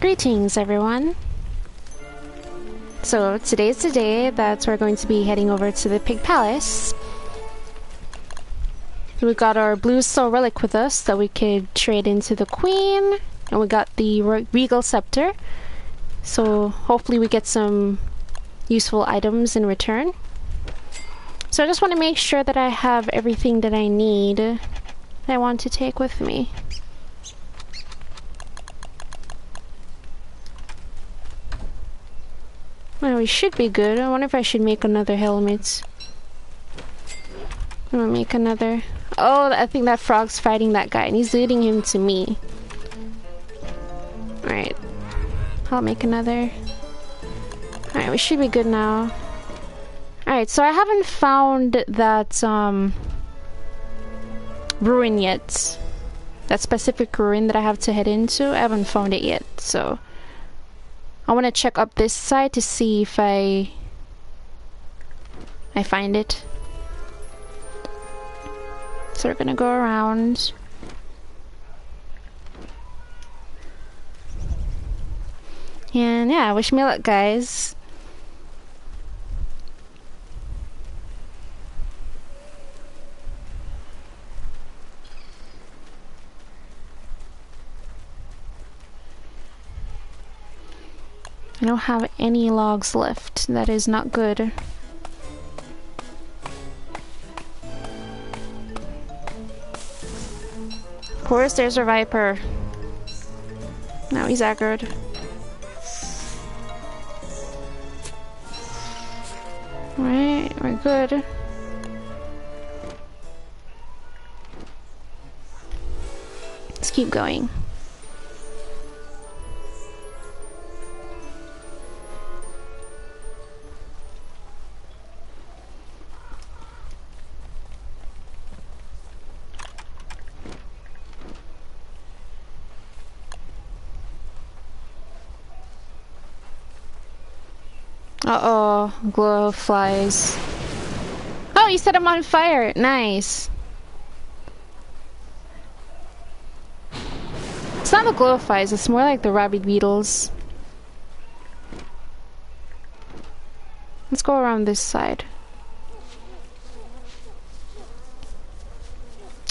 Greetings, everyone. So today's the day that we're going to be heading over to the Pig Palace. We got our blue soul relic with us that we could trade into the Queen, and we got the Regal Scepter. So hopefully we get some useful items in return. So I just want to make sure that I have everything that I need that I want to take with me. Well, we should be good. I wonder if I should make another helmet. I'm gonna make another. Oh, I think that frog's fighting that guy and he's leading him to me. Alright. I'll make another. Alright, we should be good now. Alright, so I haven't found that, um... Ruin yet. That specific ruin that I have to head into. I haven't found it yet, so... I want to check up this side to see if I... I find it. So we're gonna go around. And yeah, wish me luck, guys. I don't have any logs left. That is not good. Of course, there's a viper. Now he's aggroed. Alright, we're good. Let's keep going. Uh-oh, glow flies. Oh, you set him on fire. Nice. It's not the glow flies, it's more like the rabid beetles. Let's go around this side.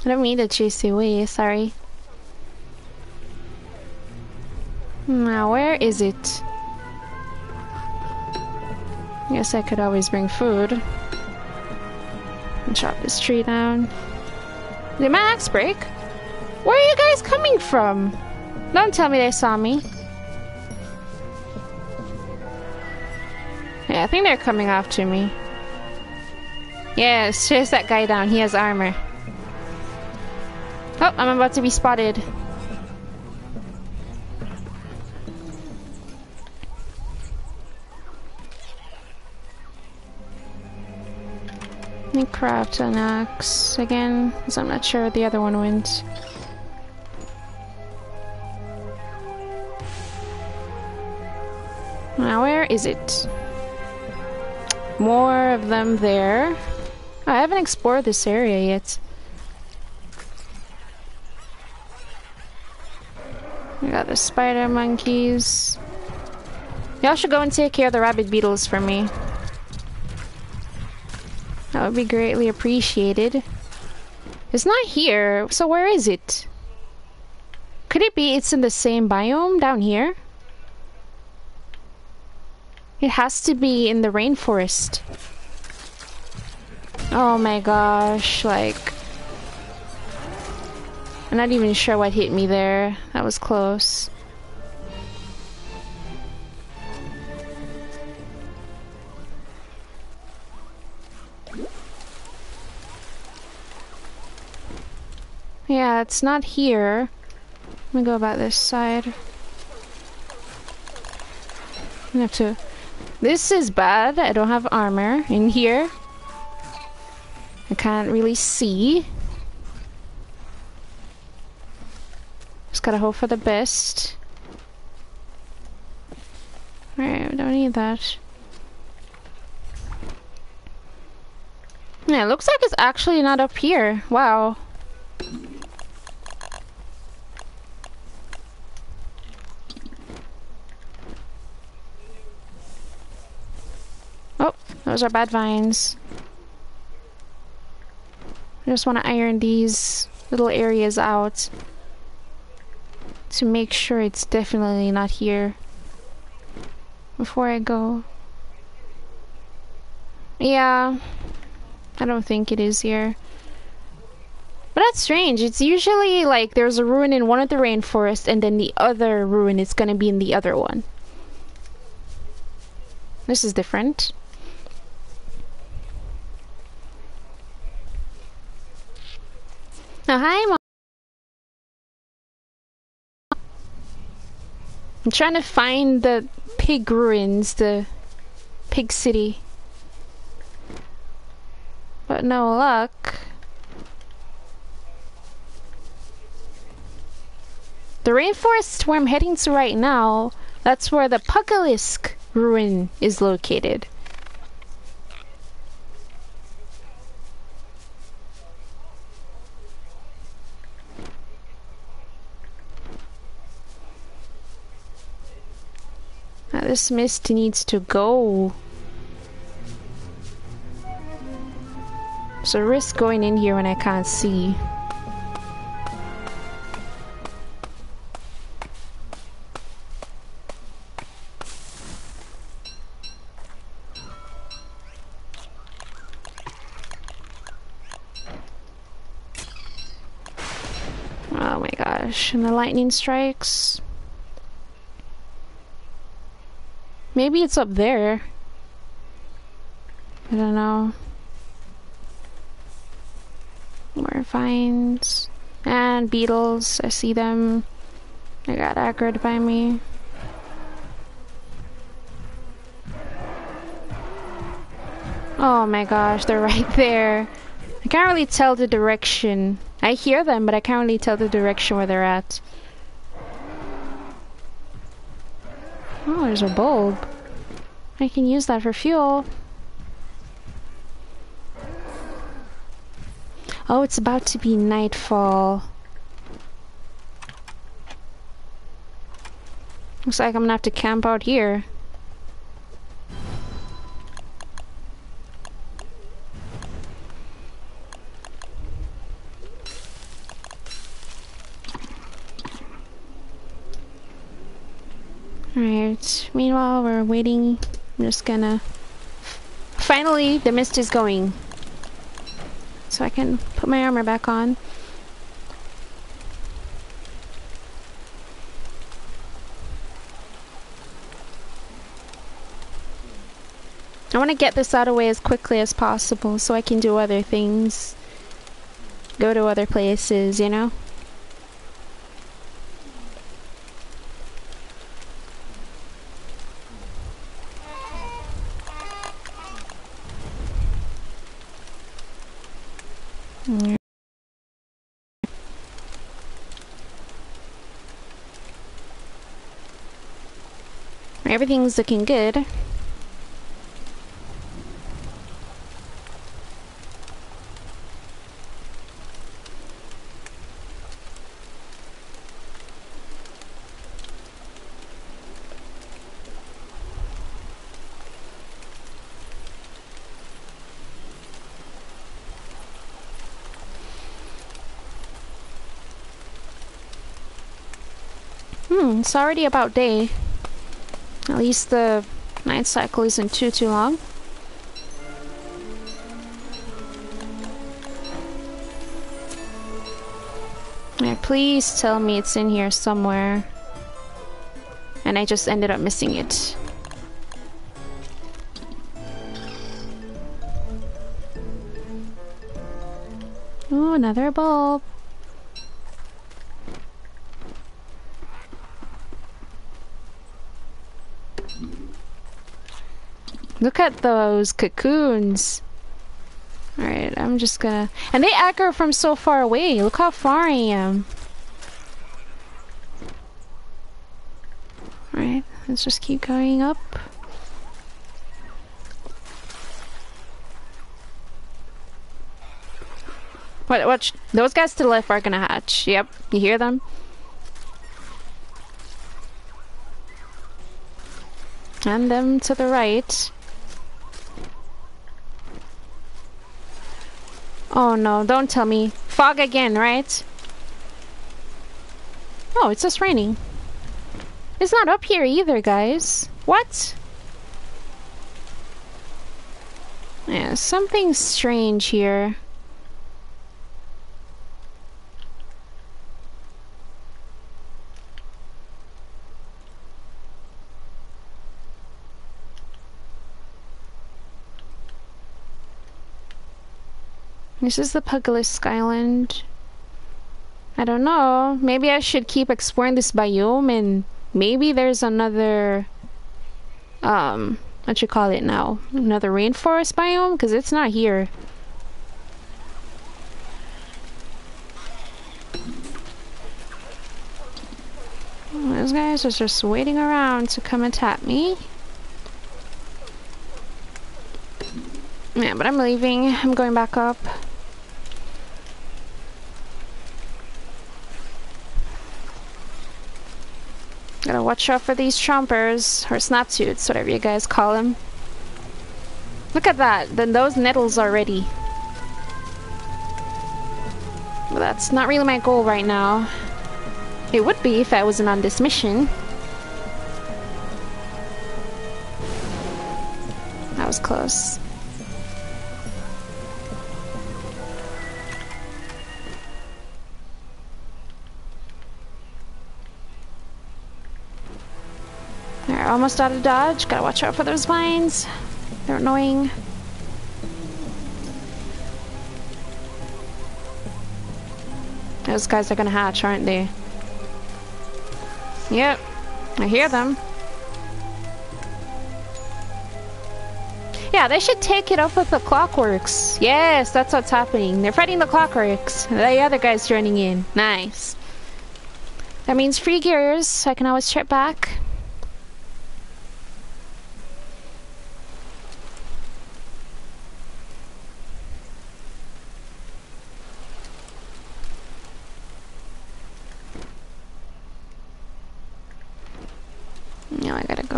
I don't mean to chase you away, sorry. Now, where is it? Guess I could always bring food. And chop this tree down. Did my axe break? Where are you guys coming from? Don't tell me they saw me. Yeah, I think they're coming after me. Yes, chase that guy down. He has armor. Oh, I'm about to be spotted. Me craft an axe again, because I'm not sure the other one went. Now where is it? More of them there. Oh, I haven't explored this area yet. We got the spider monkeys. Y'all should go and take care of the rabid beetles for me. That would be greatly appreciated. It's not here, so where is it? Could it be it's in the same biome down here? It has to be in the rainforest. Oh my gosh, like... I'm not even sure what hit me there. That was close. Yeah, it's not here. Let me go about this side. I have to... This is bad. I don't have armor in here. I can't really see. Just gotta hope for the best. Alright, we don't need that. Yeah, it looks like it's actually not up here. Wow. Those are bad vines. I just want to iron these little areas out to make sure it's definitely not here before I go. Yeah, I don't think it is here. But that's strange. It's usually like there's a ruin in one of the rainforests and then the other ruin is gonna be in the other one. This is different. Oh, hi, Mom. I'm trying to find the pig ruins, the pig city. But no luck. The rainforest where I'm heading to right now, that's where the Pugalisk ruin is located. Now this mist needs to go. So risk going in here when I can't see. Oh my gosh, and the lightning strikes. Maybe it's up there. I don't know. More vines. And beetles. I see them. I got aggroed by me. Oh my gosh, they're right there. I can't really tell the direction. I hear them, but I can't really tell the direction where they're at. Oh, there's a bulb. I can use that for fuel. Oh, it's about to be nightfall. Looks like I'm gonna have to camp out here. Alright, meanwhile we're waiting. I'm just gonna... Finally, the mist is going. So I can put my armor back on. I want to get this out of the way as quickly as possible so I can do other things. Go to other places, you know? Everything's looking good. Hmm, it's already about day. At least the night cycle isn't too too long. Yeah, please tell me it's in here somewhere. And I just ended up missing it. Oh, another bulb. Look at those cocoons. Alright, I'm just gonna... And they aggro from so far away. Look how far I am. Alright, let's just keep going up. What, watch, those guys to the left are gonna hatch. Yep, you hear them? And them to the right. Oh no, don't tell me. Fog again, right? Oh, it's just raining. It's not up here either, guys. What? Yeah, something strange here. This is the Pugalisk Island. I don't know. Maybe I should keep exploring this biome and maybe there's another um what you call it now? Another rainforest biome? Because it's not here. Those guys are just waiting around to come attack me. Yeah, but I'm leaving. I'm going back up. Gotta watch out for these chompers, or snapsuits, whatever you guys call them. Look at that, then those nettles already. But that's not really my goal right now. It would be if I wasn't on this mission. That was close. Almost out of dodge. Gotta watch out for those vines. They're annoying. Those guys are gonna hatch, aren't they? Yep. I hear them. Yeah, they should take it up with the clockworks. Yes, that's what's happening. They're fighting the clockworks. The other guy's joining in. Nice. That means free gears. So I can always check back.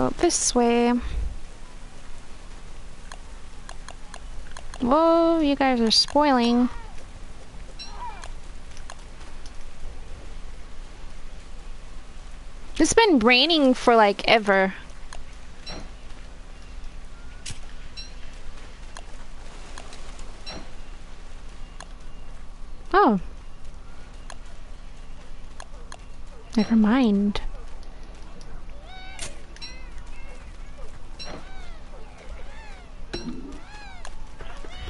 I this way. Whoa, you guys are spoiling. It's been raining for like ever. Oh. Never mind.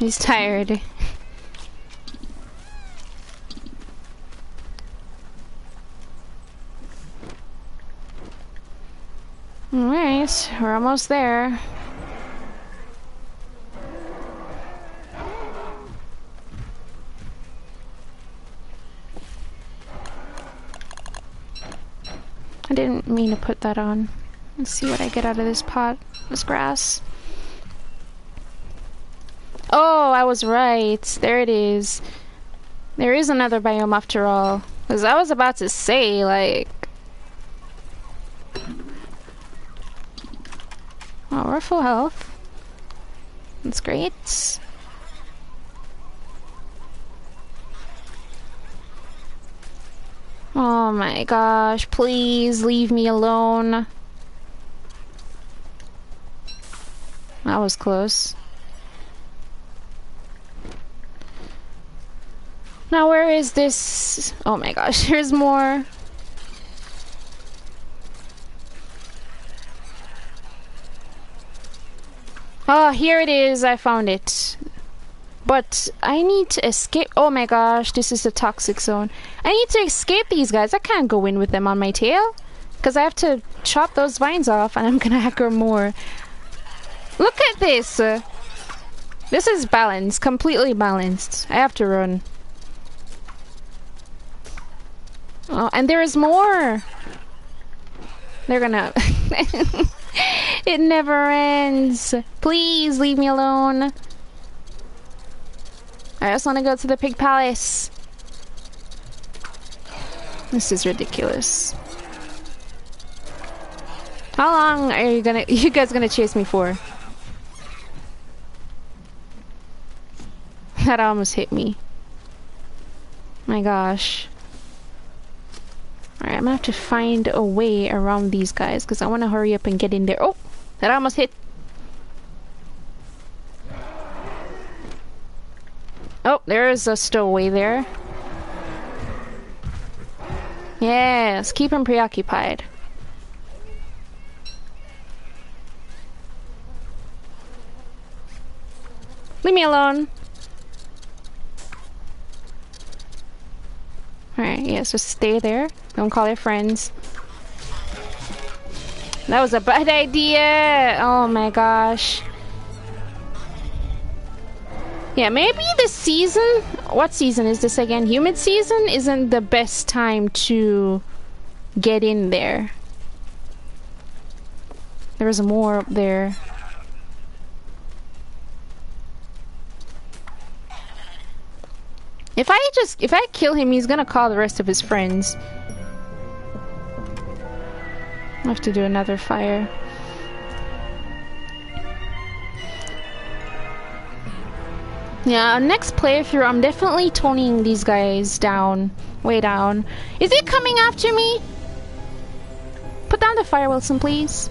He's tired. Alright, we're almost there. I didn't mean to put that on. Let's see what I get out of this pot, this grass. Oh, I was right. There it is. There is another biome after all. Because I was about to say, like... Oh, we're full health. That's great. Oh my gosh, please leave me alone. That was close. Now where is this? Oh my gosh, here's more. Oh, here it is. I found it. But I need to escape. Oh my gosh, this is the toxic zone. I need to escape these guys. I can't go in with them on my tail. Because I have to chop those vines off and I'm going to aggro more. Look at this. This is balanced. Completely balanced. I have to run. Oh, and there is more. They're gonna... it never ends. Please leave me alone. I just want to go to the pig palace. This is ridiculous. How long are you gonna, you guys gonna chase me for? That almost hit me. My gosh. Alright, I'm gonna have to find a way around these guys because I want to hurry up and get in there. Oh! That almost hit. Oh, there is a stowaway there. Yes, keep him preoccupied. Leave me alone. Alright, yeah, so stay there. Don't call your friends. That was a bad idea! Oh my gosh. Yeah, maybe this season, what season is this again? Humid season isn't the best time to get in there. There's more up there. If I just, if I kill him, he's gonna call the rest of his friends. I have to do another fire. Yeah, next playthrough, I'm definitely toning these guys down. Way down. Is he coming after me? Put down the fire, Wilson, please.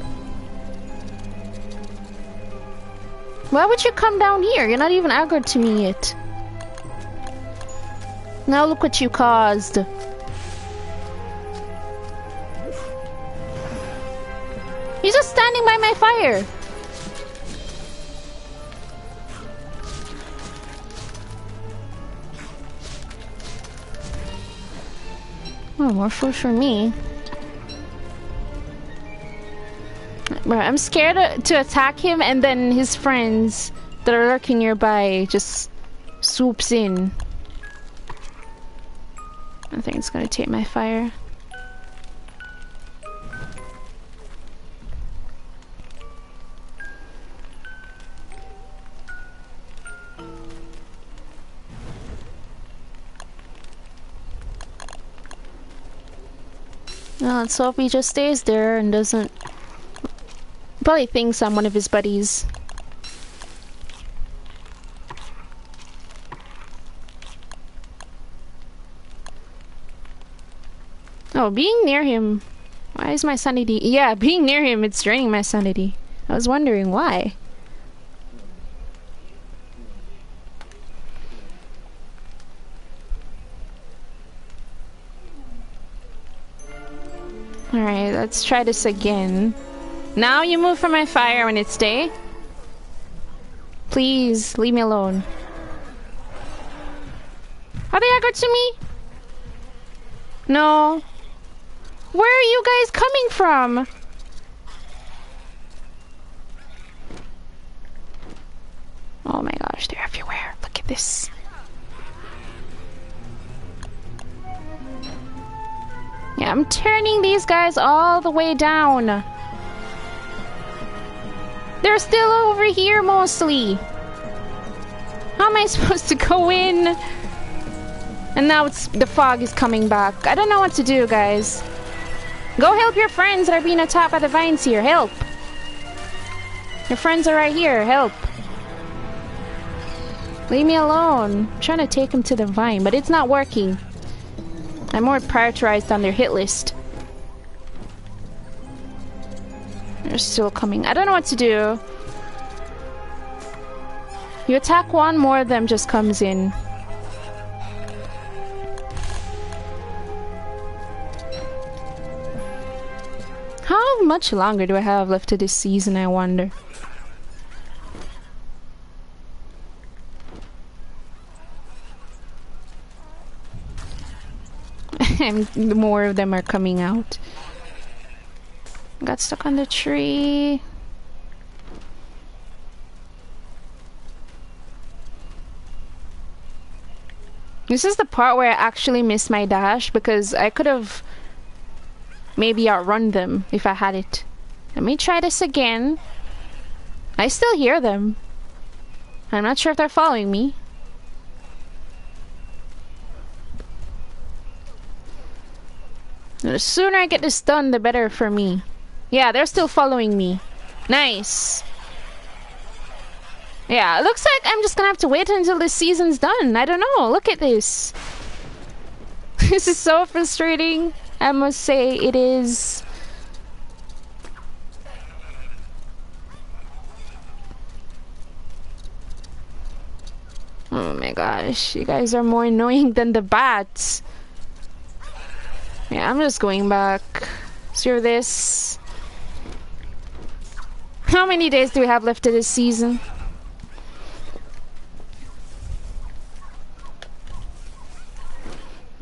Why would you come down here? You're not even aggroed to me yet. Now look what you caused. He's just standing by my fire. Oh, more food for me. I'm scared to attack him and then his friends that are lurking nearby just swoops in. I think it's gonna take my fire. Well, let's hope he just stays there and doesn't... Probably thinks I'm one of his buddies. Being near him. Why is my sanity? Yeah, being near him, it's draining my sanity. I was wondering why. Alright, let's try this again. Now you move from my fire when it's day. Please, leave me alone. Are they aggroed to me? No. Where are you guys coming from? Oh my gosh, they're everywhere. Look at this. Yeah, I'm turning these guys all the way down. They're still over here mostly. How am I supposed to go in? And now it's the fog is coming back. I don't know what to do, guys. Go help your friends that are being attacked by the vines here. Help. Your friends are right here. Help. Leave me alone. I'm trying to take them to the vine, but it's not working. I'm more prioritized on their hit list. They're still coming. I don't know what to do. You attack one, more of them just comes in. Much longer do I have left to this season, I wonder? and more of them are coming out. Got stuck on the tree. This is the part where I actually missed my dash because I could have maybe outrun them if I had it. Let me try this again. I still hear them. I'm not sure if they're following me. The sooner I get this done, the better for me. Yeah, they're still following me. Nice. Yeah, it looks like I'm just gonna have to wait until this season's done. I don't know. Look at this. this is so frustrating. I must say it is. Oh my gosh, you guys are more annoying than the bats. Yeah, I'm just going back. Screw this. How many days do we have left of this season?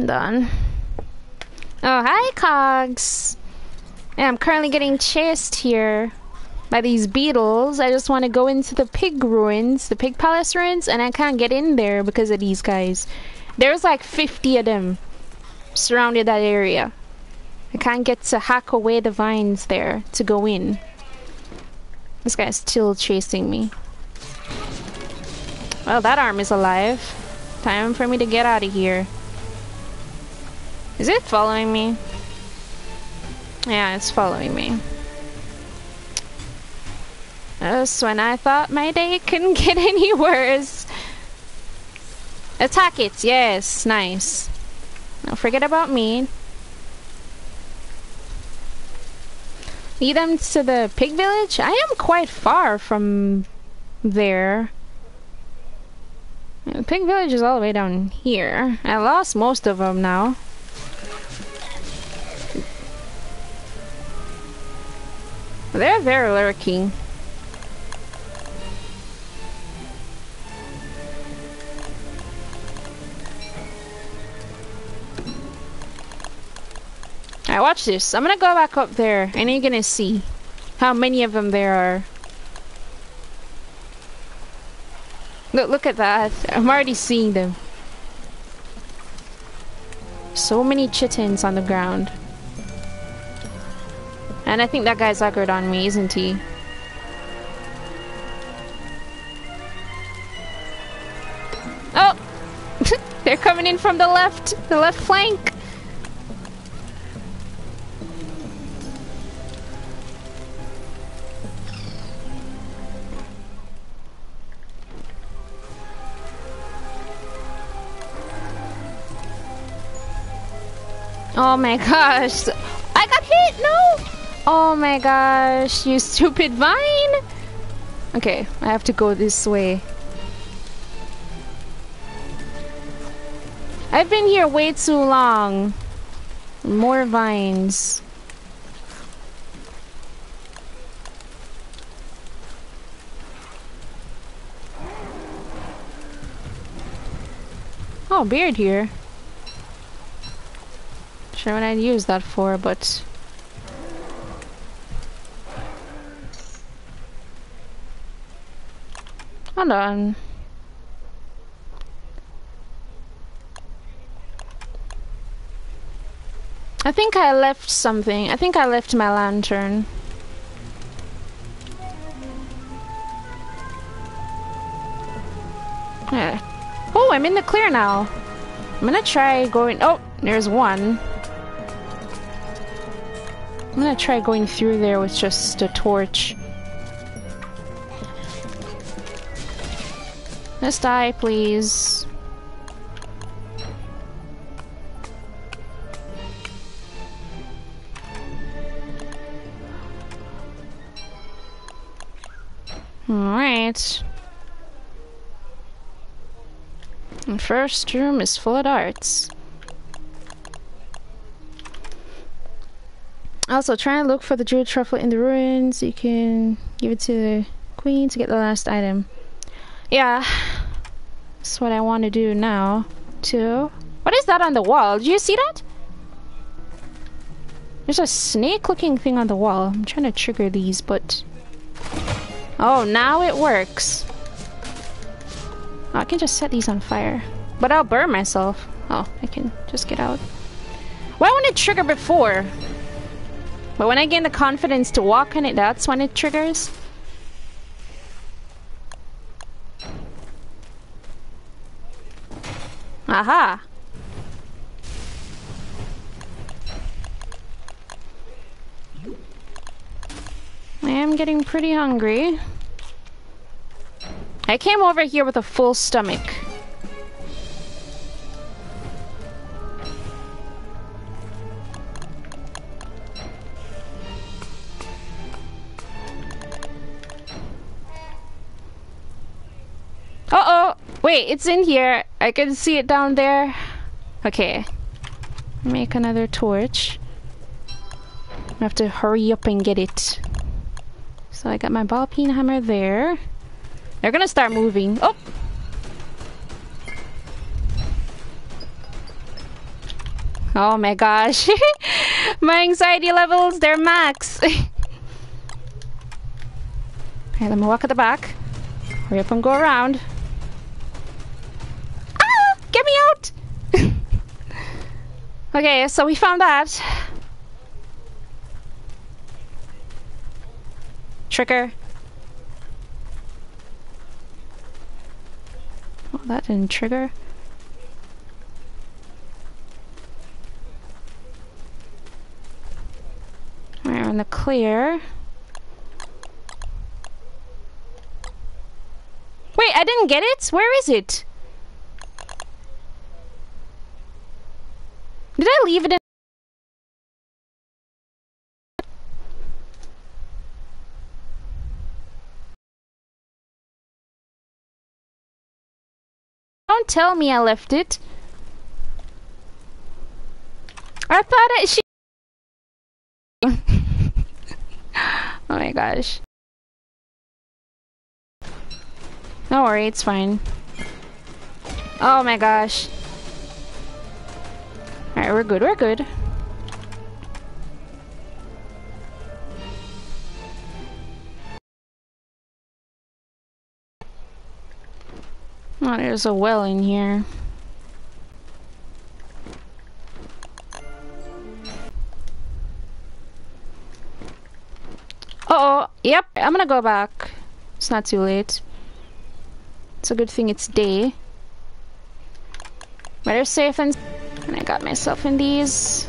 Done. Oh, hi, Cogs. I'm currently getting chased here by these beetles. I just want to go into the pig ruins, the pig palace ruins, and I can't get in there because of these guys. There's like 50 of them surrounded that area. I can't get to hack away the vines there to go in. This guy's still chasing me. Well, that arm is alive. Time for me to get out of here. Is it following me? Yeah, it's following me. Just when I thought my day couldn't get any worse. Attack it, yes, nice. Don't forget about me. Lead them to the pig village? I am quite far from there. The pig village is all the way down here. I lost most of them now. They're very lurking. Alright, watch this. I'm gonna go back up there and you're gonna see how many of them there are. Look, look at that. I'm already seeing them. So many chitins on the ground. And I think that guy's aggroed on me, isn't he? Oh! They're coming in from the left, the left flank. Oh my gosh. I got hit! No! Oh my gosh, you stupid vine! Okay, I have to go this way. I've been here way too long. More vines. Oh, beard here sure what I'd use that for, but... Hold on. I think I left something. I think I left my lantern. Yeah. Oh, I'm in the clear now. I'm gonna try going... Oh, there's one. I'm gonna try going through there with just a torch. Let's die, please. Alright. The First room is full of darts. Also, try and look for the jewel truffle in the ruins. You can give it to the queen to get the last item. Yeah, that's what I want to do now, too. What is that on the wall? Do you see that? There's a snake-looking thing on the wall. I'm trying to trigger these, but... Oh, now it works. Oh, I can just set these on fire. But I'll burn myself. Oh, I can just get out. Why wouldn't it trigger before? But when I gain the confidence to walk on it, that's when it triggers. Aha! I am getting pretty hungry. I came over here with a full stomach. Uh-oh! Wait, it's in here. I can see it down there. Okay. Make another torch. I have to hurry up and get it. So I got my ball peen hammer there. They're gonna start moving. Oh! Oh my gosh. my anxiety levels, they're max. okay, let me walk at the back. Hurry up and go around. Ah! Get me out! Okay, so we found that. Trigger. Oh, that didn't trigger. We're in the clear. Wait, I didn't get it? Where is it? I leave it in? Don't tell me I left it. I thought I she. oh my gosh. Don't worry, it's fine. Oh my gosh. Alright, we're good, we're good. Oh, there's a well in here. Uh oh, yep, I'm gonna go back. It's not too late. It's a good thing it's day. Better safe and... And I got myself in these.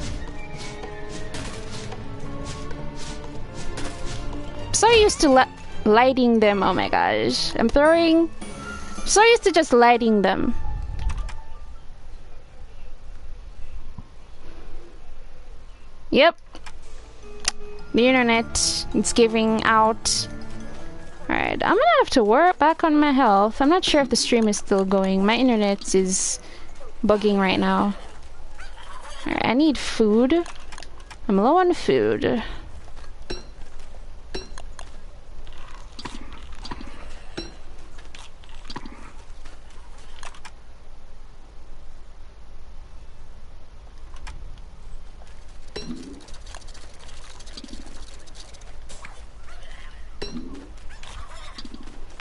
so used to lighting them, oh my gosh. I'm throwing so used to just lighting them. Yep. The internet is giving out. Alright, I'm gonna have to work back on my health. I'm not sure if the stream is still going. My internet is bugging right now. I need food. I'm low on food.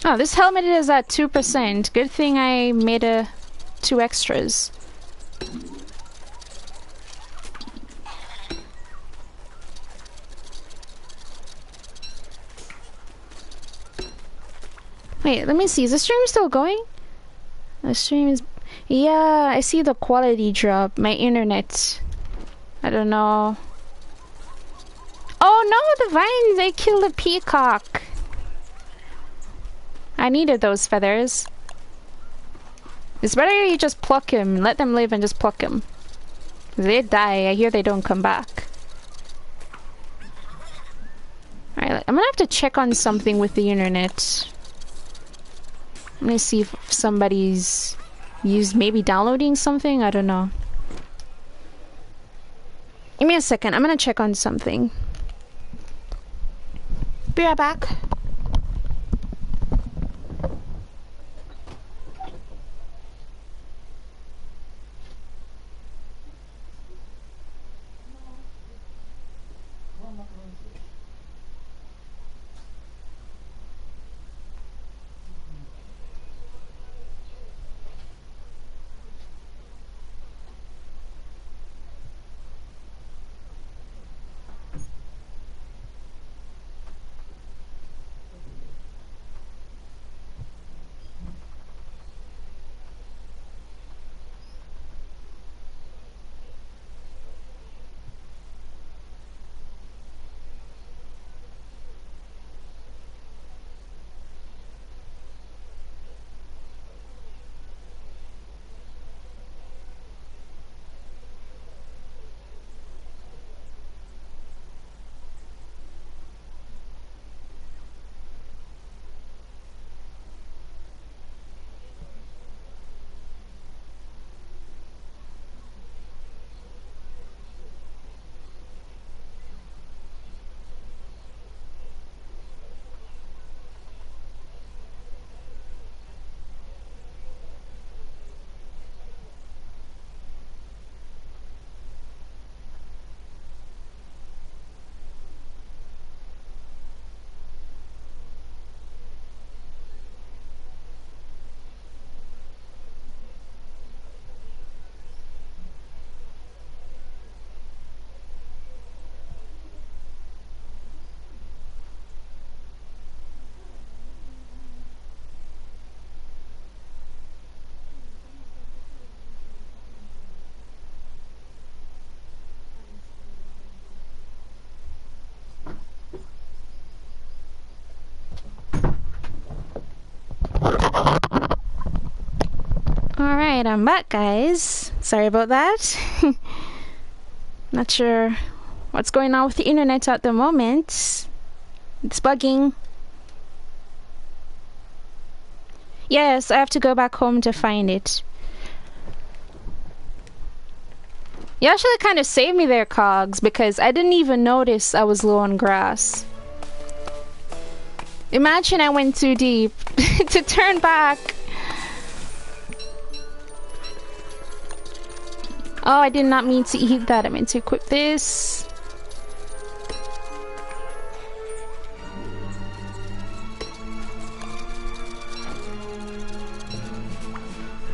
Oh, this helmet is at 2%. Good thing I made a two extras. Wait, let me see. Is the stream still going? The stream is... Yeah, I see the quality drop. My internet. I don't know. Oh no, the vines! They killed the peacock! I needed those feathers. It's better you just pluck him. Let them live and just pluck him. They die. I hear they don't come back. Alright, I'm gonna have to check on something with the internet. I'm gonna see if somebody's used maybe downloading something. I don't know. Give me a second. I'm gonna check on something. Be right back. I'm back, guys. Sorry about that. Not sure what's going on with the internet at the moment. It's bugging. Yes, I have to go back home to find it. You actually kind of saved me there, Cogs, because I didn't even notice I was low on grass. Imagine I went too deep to turn back. Oh, I did not mean to eat that. I meant to equip this.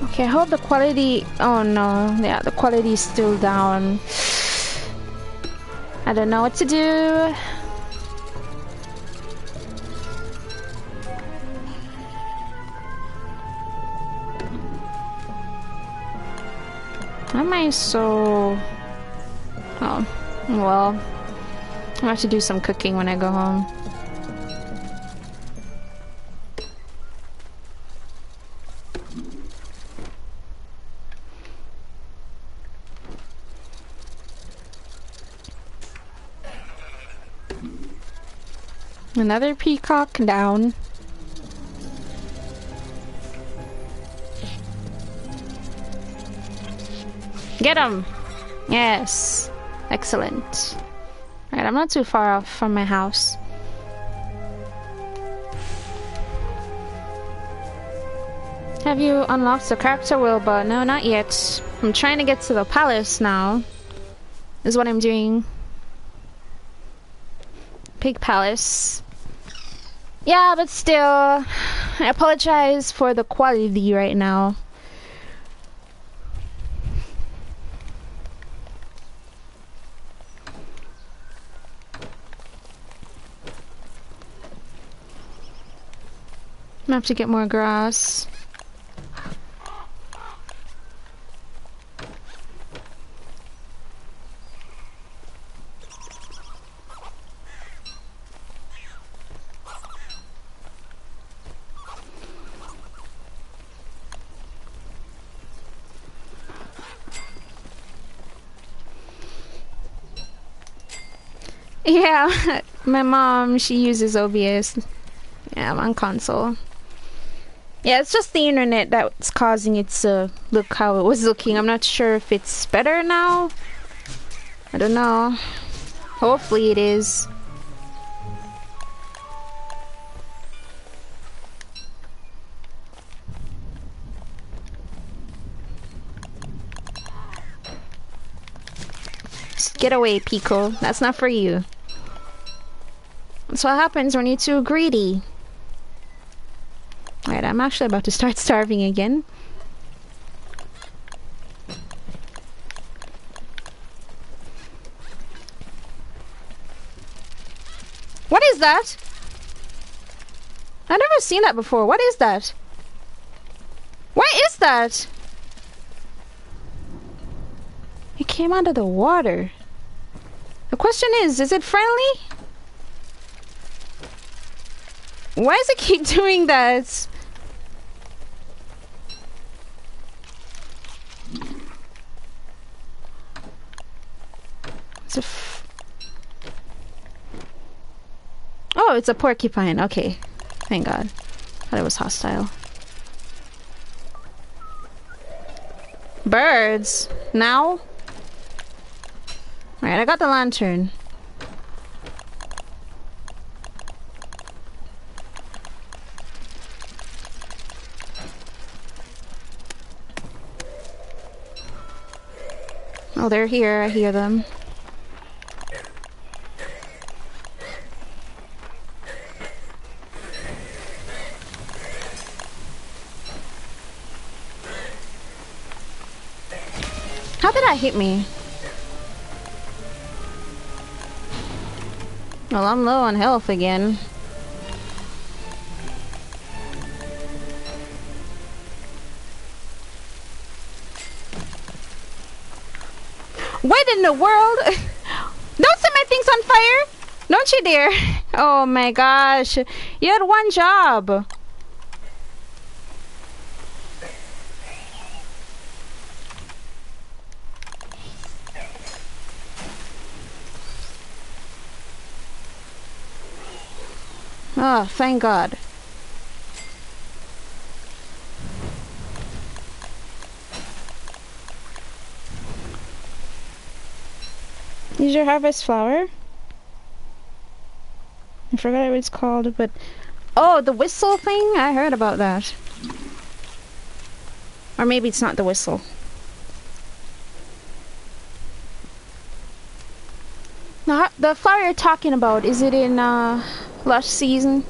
Okay, I hope the quality... Oh no, yeah, the quality is still down. I don't know what to do. Am I so... Oh, well. I have to do some cooking when I go home. Another peacock down. Get him! Yes. Excellent. Right, I'm not too far off from my house. Have you unlocked the character wheel? But no, not yet. I'm trying to get to the palace now. Is what I'm doing. Pig Palace. Yeah, but still, I apologize for the quality right now. I'm gonna have to get more grass. Yeah, my mom, she uses OBS. Yeah, I'm on console. Yeah, it's just the internet that's causing it to look how it was looking. I'm not sure if it's better now. I don't know. Hopefully it is. Get away, Pico. That's not for you. That's what happens when you're too greedy. I'm actually about to start starving again. What is that? I've never seen that before. What is that? What is that? It came out of the water. The question is, is it friendly? Why does it keep doing that? It's a oh, it's a porcupine. Okay. Thank God. Thought it was hostile. Birds? Now? Alright, I got the lantern. Oh, they're here. I hear them. Hit me? Well, I'm low on health again. What in the world? Don't set my things on fire! Don't you dare! Oh my gosh. You had one job. Oh, thank God. Is your harvest flower. I forgot what it's called, but... Oh, the whistle thing? I heard about that. Or maybe it's not the whistle. The, the flower you're talking about, is it in uh, lush season?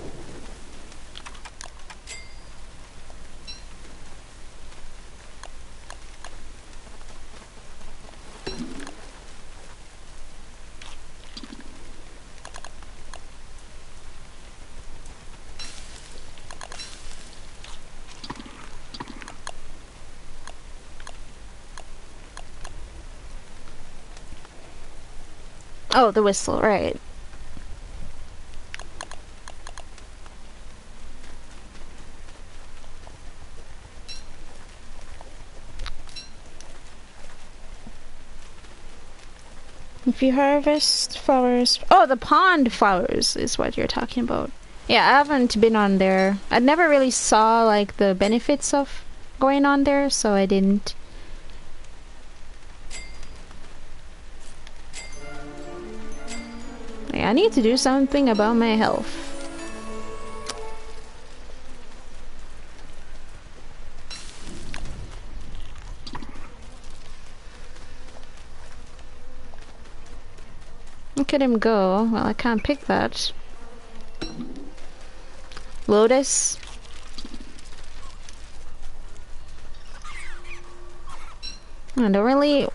Oh, the whistle, right. You harvest flowers... Oh, the pond flowers is what you're talking about. Yeah, I haven't been on there. I never really saw, like, the benefits of going on there, so I didn't. I need to do something about my health. At him go. Well, I can't pick that. Lotus. I don't really...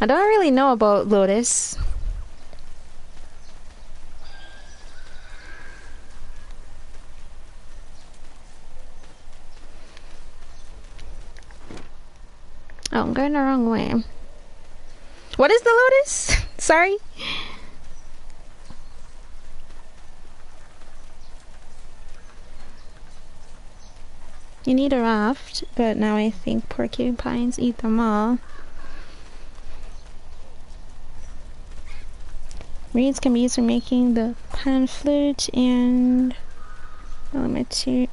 I don't really know about Lotus. Oh, I'm going the wrong way. What is the lotus? Sorry. You need a raft, but now I think porcupines eat them all. Reeds can be used for making the pan flute and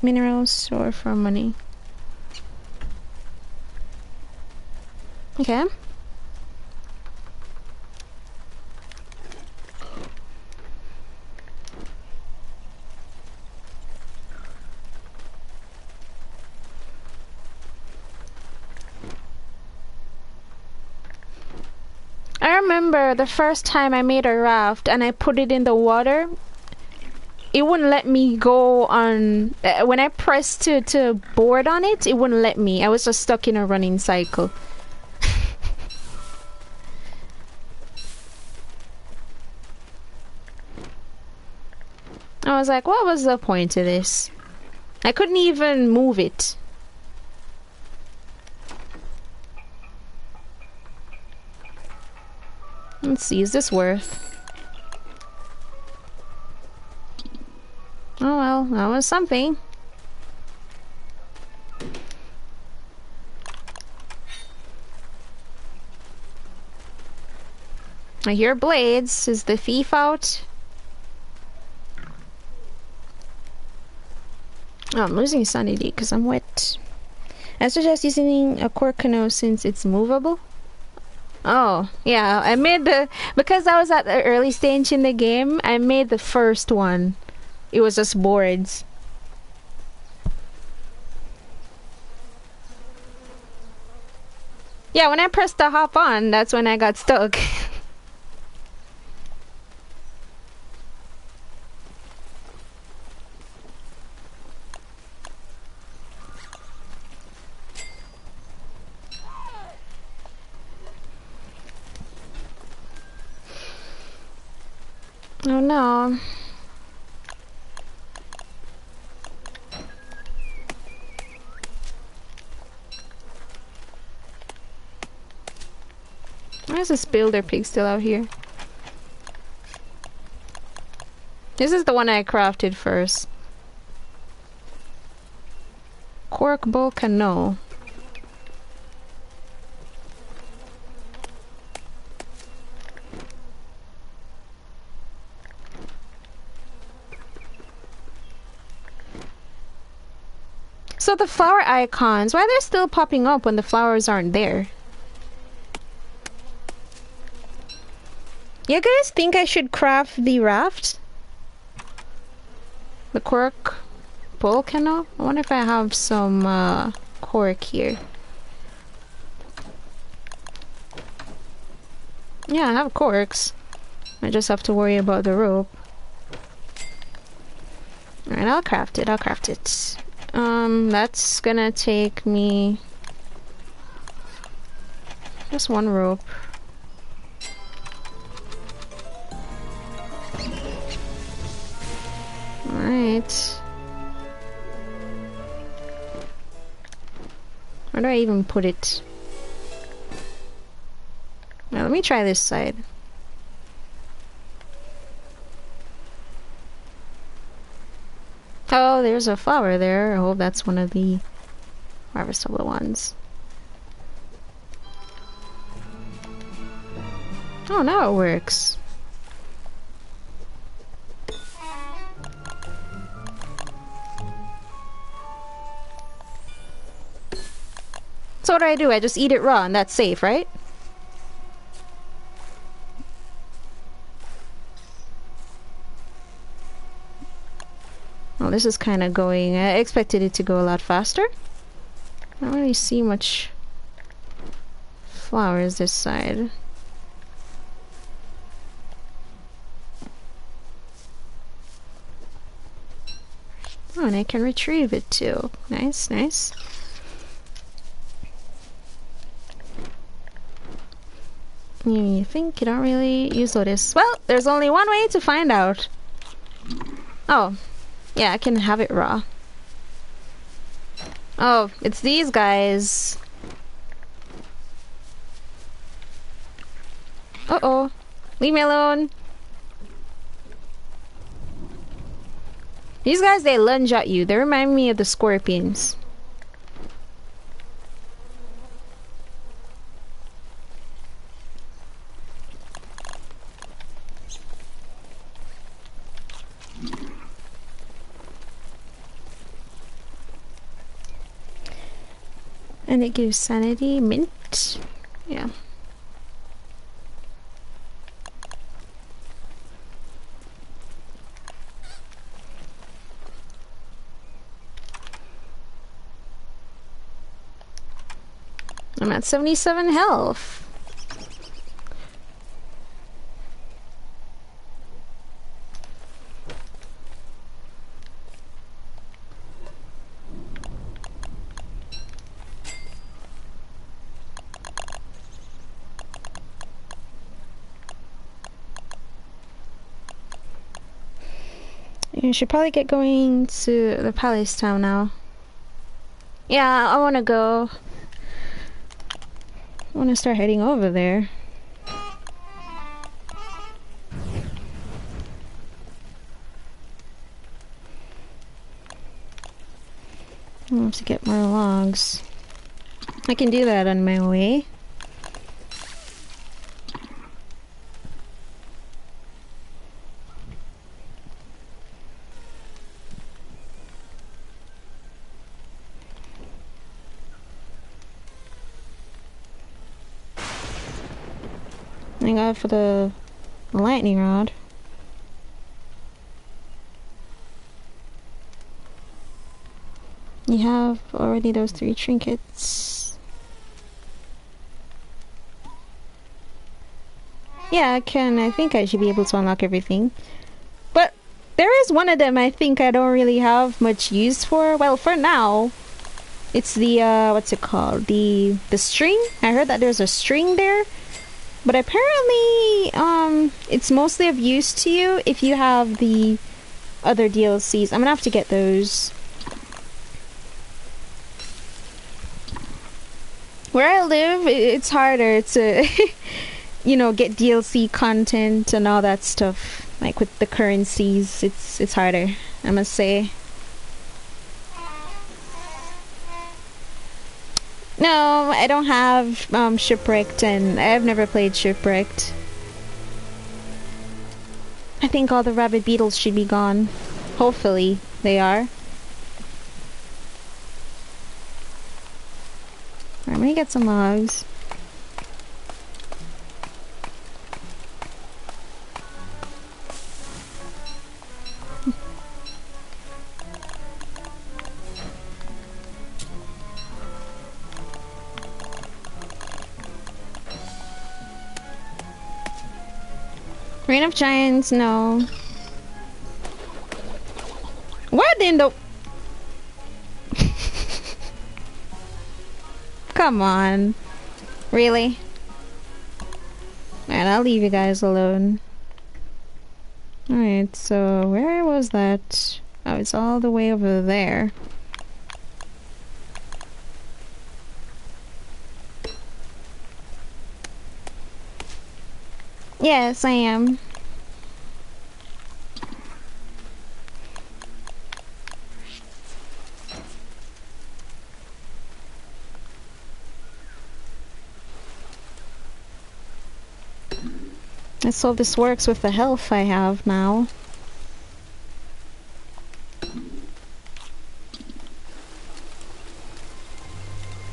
minerals or for money. Okay. I remember the first time I made a raft and I put it in the water, it wouldn't let me go on uh, when I pressed to to board on it it wouldn't let me I was just stuck in a running cycle I was like, what was the point of this? I couldn't even move it. Let's see, is this worth? Oh well, that was something. I hear blades. Is the thief out? Oh, I'm losing sanity because I'm wet. I suggest using a cork canoe since it's movable. Oh, yeah, I made the, because I was at the early stage in the game, I made the first one. It was just boards. Yeah, when I pressed the hop on, that's when I got stuck. Oh no. Why is this builder pig still out here? This is the one I crafted first. Cork bowl canoe. So the flower icons, why they're still popping up when the flowers aren't there? You guys think I should craft the raft? The cork bowl canoe? I wonder if I have some uh, cork here. Yeah, I have corks. I just have to worry about the rope. Alright, I'll craft it, I'll craft it. Um, that's gonna take me... Just one rope. Alright. Where do I even put it? Now let me try this side. Oh, there's a flower there. Hope that's one of the harvestable ones. Oh, now it works. So what do I do? I just eat it raw and that's safe, right? Well, this is kind of going... I expected it to go a lot faster. I don't really see much flowers this side. Oh, and I can retrieve it too. Nice, nice. You think you don't really use Lotus? Well, there's only one way to find out. Oh, yeah, I can have it raw. Oh, it's these guys. Uh-oh. Leave me alone. These guys, they lunge at you. They remind me of the scorpions. And it gives sanity, mint. Yeah. I'm at 77 health. Should probably get going to the palace town now. Yeah, I want to go. I want to start heading over there. I have to get more logs. I can do that on my way. Thank for the lightning rod. You have already those three trinkets. Yeah, I can. I think I should be able to unlock everything. But there is one of them I think I don't really have much use for. Well, for now, it's the, uh, what's it called? The, the string. I heard that there's a string there but apparently, um, it's mostly of use to you if you have the other DLCs. I'm gonna have to get those. Where I live, it's harder to, you know, get DLC content and all that stuff. Like with the currencies, it's it's harder. I must say. No, I don't have um, Shipwrecked, and I've never played Shipwrecked. I think all the rabid beetles should be gone. Hopefully, they are. I'm gonna get some logs. Reign of Giants, no. What in the... Come on. Really? And I'll leave you guys alone. Alright, so where was that? Oh, it's all the way over there. Yes, I am. Let's this works with the health I have now.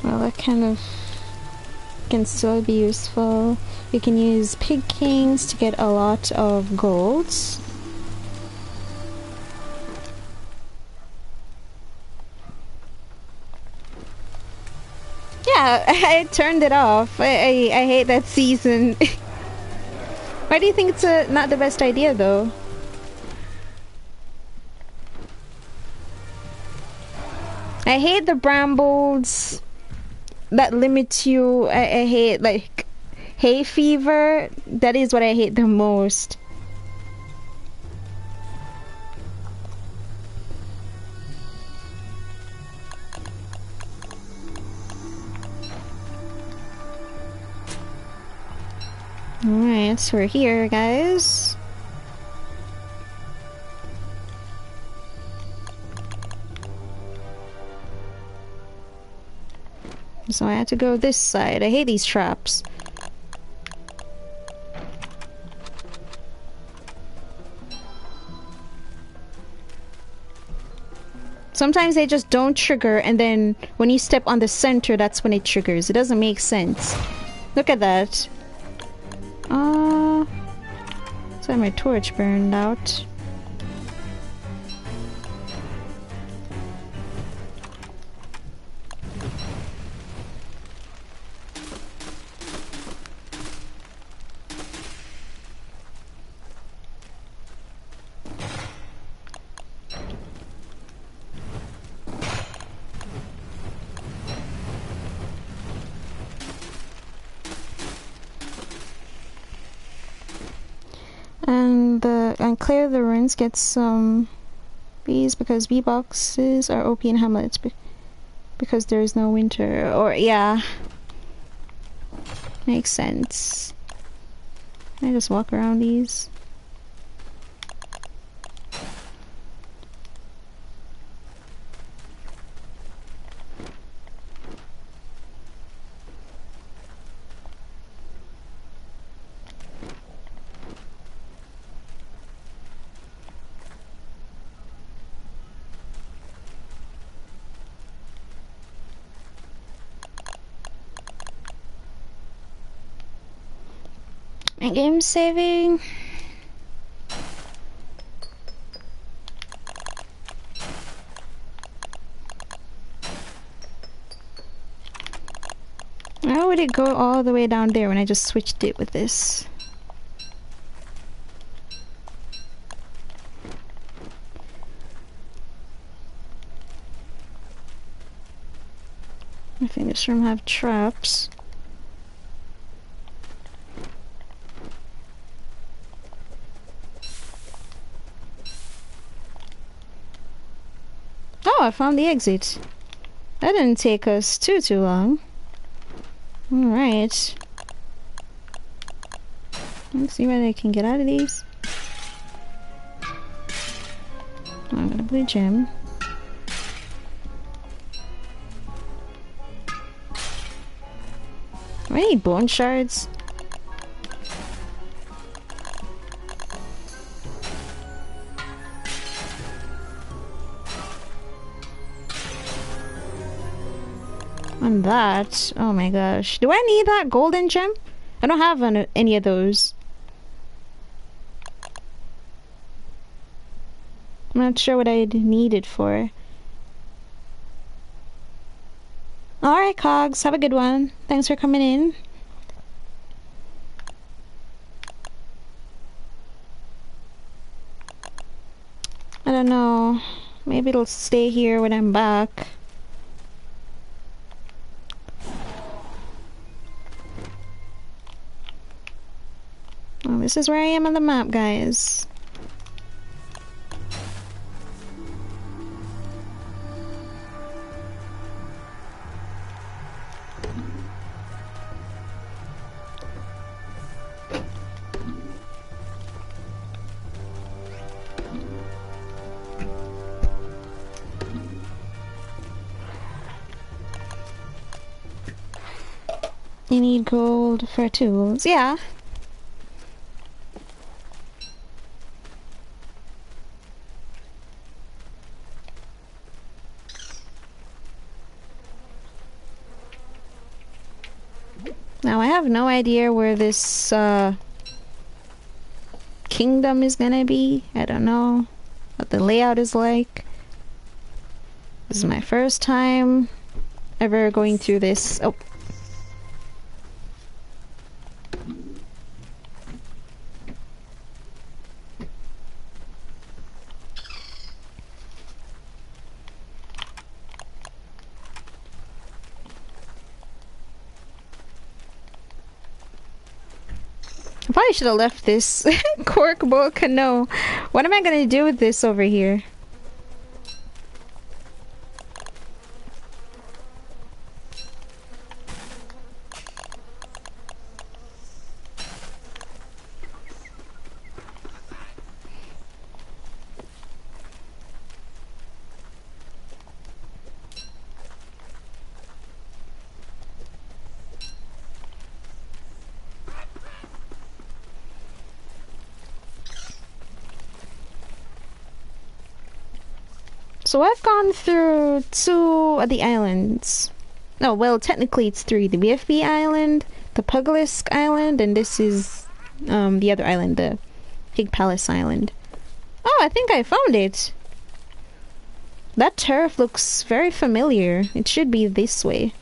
Well, that kind of can still be useful. You can use pig kings to get a lot of golds. Yeah, I turned it off. I, I, I hate that season. Why do you think it's a, not the best idea though? I hate the brambles that limits you. I, I hate like hay fever. That is what I hate the most. Alright, so we're here, guys. So I had to go this side. I hate these traps. Sometimes they just don't trigger and then when you step on the center, that's when it triggers. It doesn't make sense. Look at that. Uh, so my torch burned out. Clear the ruins get some bees because bee boxes are OP in hamlets be because there is no winter. Or yeah, makes sense. I just walk around these? My game saving. How would it go all the way down there when I just switched it with this? I think this room have traps. I found the exit. That didn't take us too, too long. Alright. Let's see whether I can get out of these. Oh, I got a blue gem. Do I need bone shards? And that. Oh my gosh. Do I need that golden gem? I don't have an, any of those. I'm not sure what I'd need it for. Alright, Cogs. Have a good one. Thanks for coming in. I don't know. Maybe it'll stay here when I'm back. This is where I am on the map, guys. You need gold for tools. Yeah. Now I have idea where this uh, kingdom is gonna be. I don't know what the layout is like. This is my first time ever going through this. Oh. Should have left this cork bowl canoe. What am I gonna do with this over here? So I've gone through two of the islands. No, well, technically it's three. The BFB island, the Pugalisk island, and this is um, the other island, the Pig Palace island. Oh, I think I found it. That turf looks very familiar. It should be this way.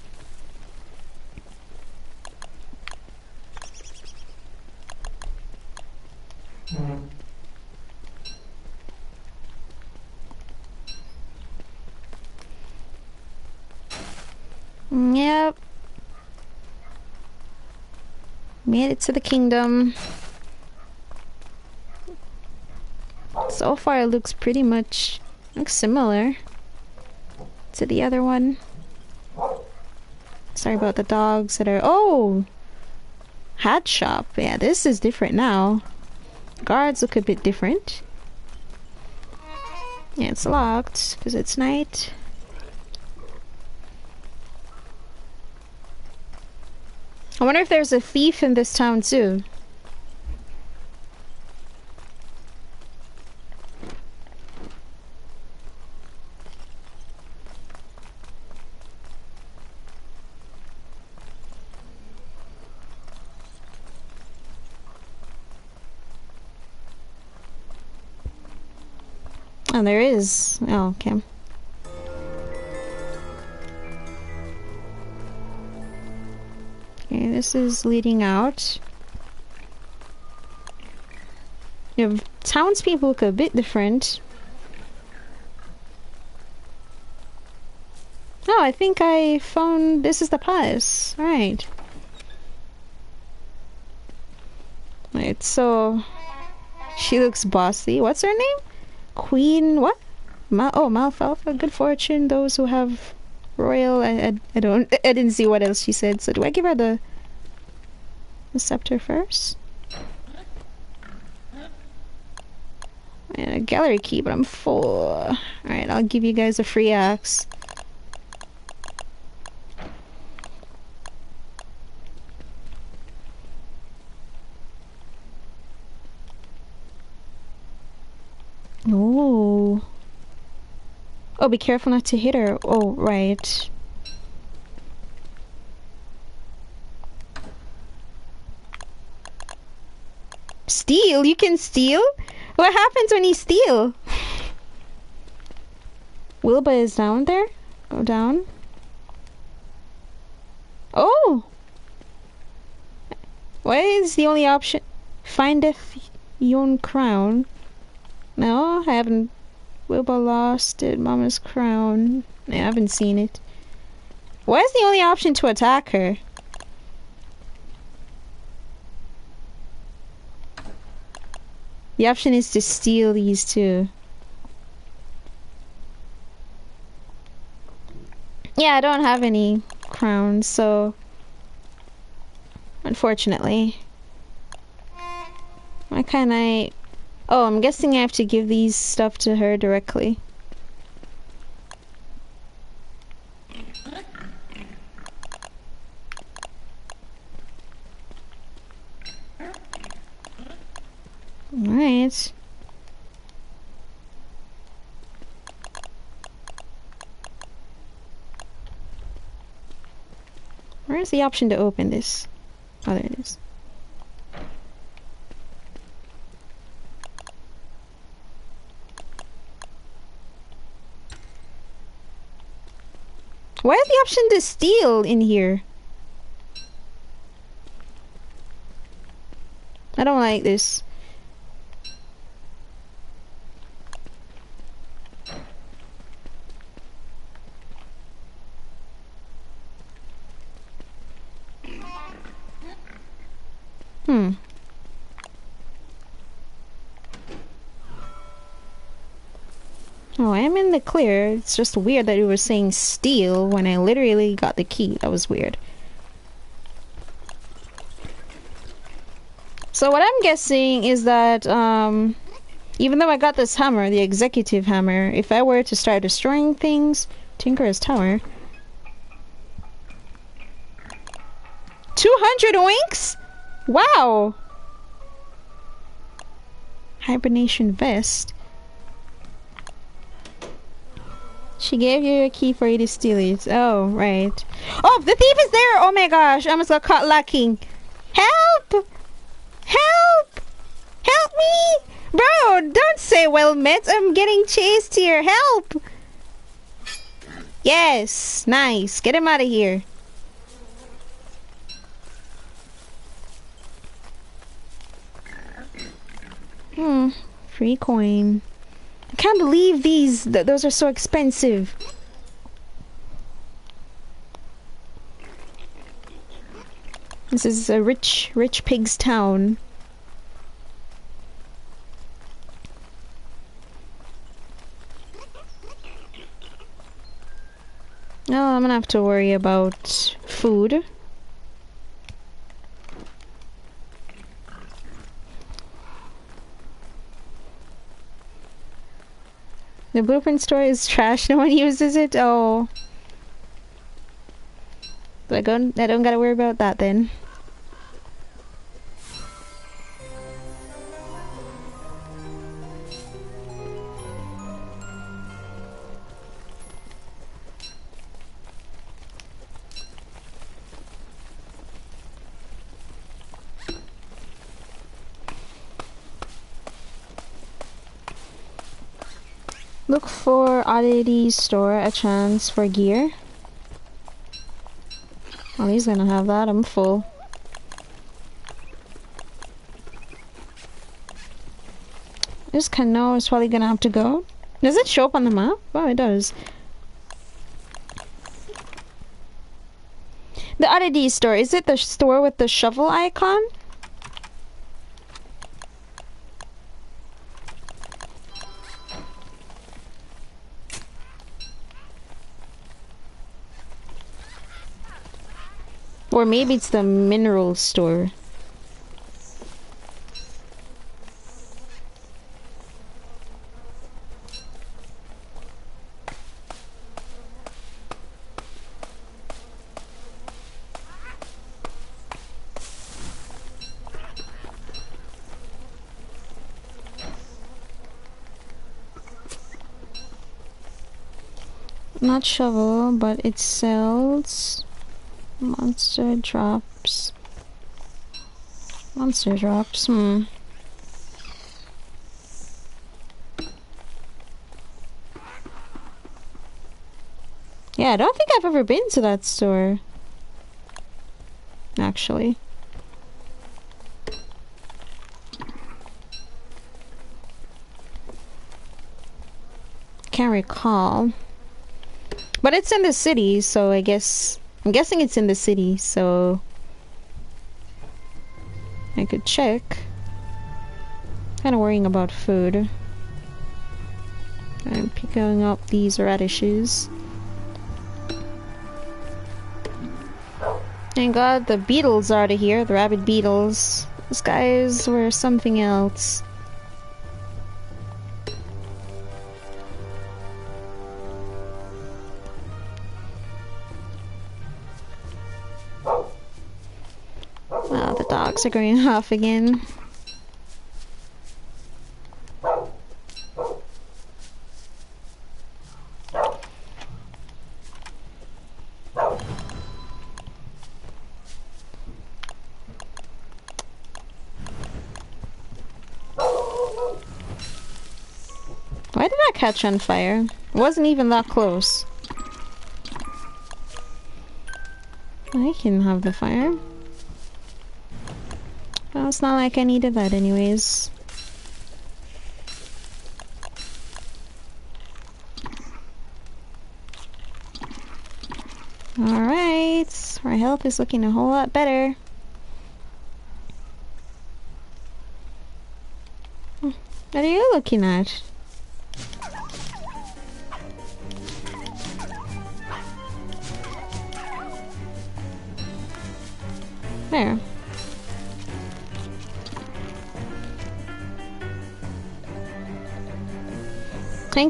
Yep. Made it to the kingdom. So far it looks pretty much looks similar to the other one. Sorry about the dogs that are oh hat shop. Yeah, this is different now. Guards look a bit different. Yeah, it's locked because it's night. I wonder if there's a thief in this town too. Oh, there is. Oh, okay. Okay, this is leading out. Know, townspeople look a bit different. Oh, I think I found this is the palace. Alright. Right, so she looks bossy. What's her name? Queen what? Ma oh, Malfalfa. Good fortune those who have royal. I, I, I don't. I didn't see what else she said. So do I give her the the scepter first? And a gallery key, but I'm full. All right, I'll give you guys a free axe. Oh. Oh, be careful not to hit her. Oh, right. Steal? You can steal? What happens when you steal? Wilba is down there. Go down. Oh! What is the only option? Find a Yon crown. No, I haven't Wilba lost it. Mama's crown. I haven't seen it. What is the only option to attack her? The option is to steal these two. Yeah, I don't have any crowns, so unfortunately. Why can't I Oh, I'm guessing I have to give these stuff to her directly. Alright. Where's the option to open this? Oh, there it is. Why is the option to steal in here? I don't like this. Hmm. I am in the clear. It's just weird that it was saying steal when I literally got the key. That was weird. So what I'm guessing is that, um, even though I got this hammer, the executive hammer, if I were to start destroying things, Tinker's Tower. 200 oinks? Wow! Hibernation vest. She gave you a key for you to steal it. Oh, right. Oh, the thief is there! Oh my gosh, I almost got caught lacking. Help! Help! Help me! Bro, don't say well met. I'm getting chased here. Help! Yes, nice. Get him out of here. Hmm, free coin. Can't believe these, th those are so expensive. This is a rich, rich pig's town. No, I'm gonna have to worry about food. The blueprint store is trash. No one uses it. Oh. I don't, I don't gotta worry about that then. Oddity store a chance for gear. Oh, he's gonna have that. I'm full. This canoe is probably gonna have to go. Does it show up on the map? Oh, it does. The oddity store. Is it the store with the shovel icon? Or maybe it's the mineral store. Not shovel, but it sells Monster drops. Monster drops, hmm. Yeah, I don't think I've ever been to that store. Actually. Can't recall. But it's in the city, so I guess I'm guessing it's in the city, so... I could check. Kind of worrying about food. I'm picking up these radishes. Thank God the beetles are out of here, the rabid beetles. These guys were something else. Going off again. Why did I catch on fire? It wasn't even that close. I can have the fire. It's not like I needed that anyways. Alright, our health is looking a whole lot better. Hmm, What are you looking at?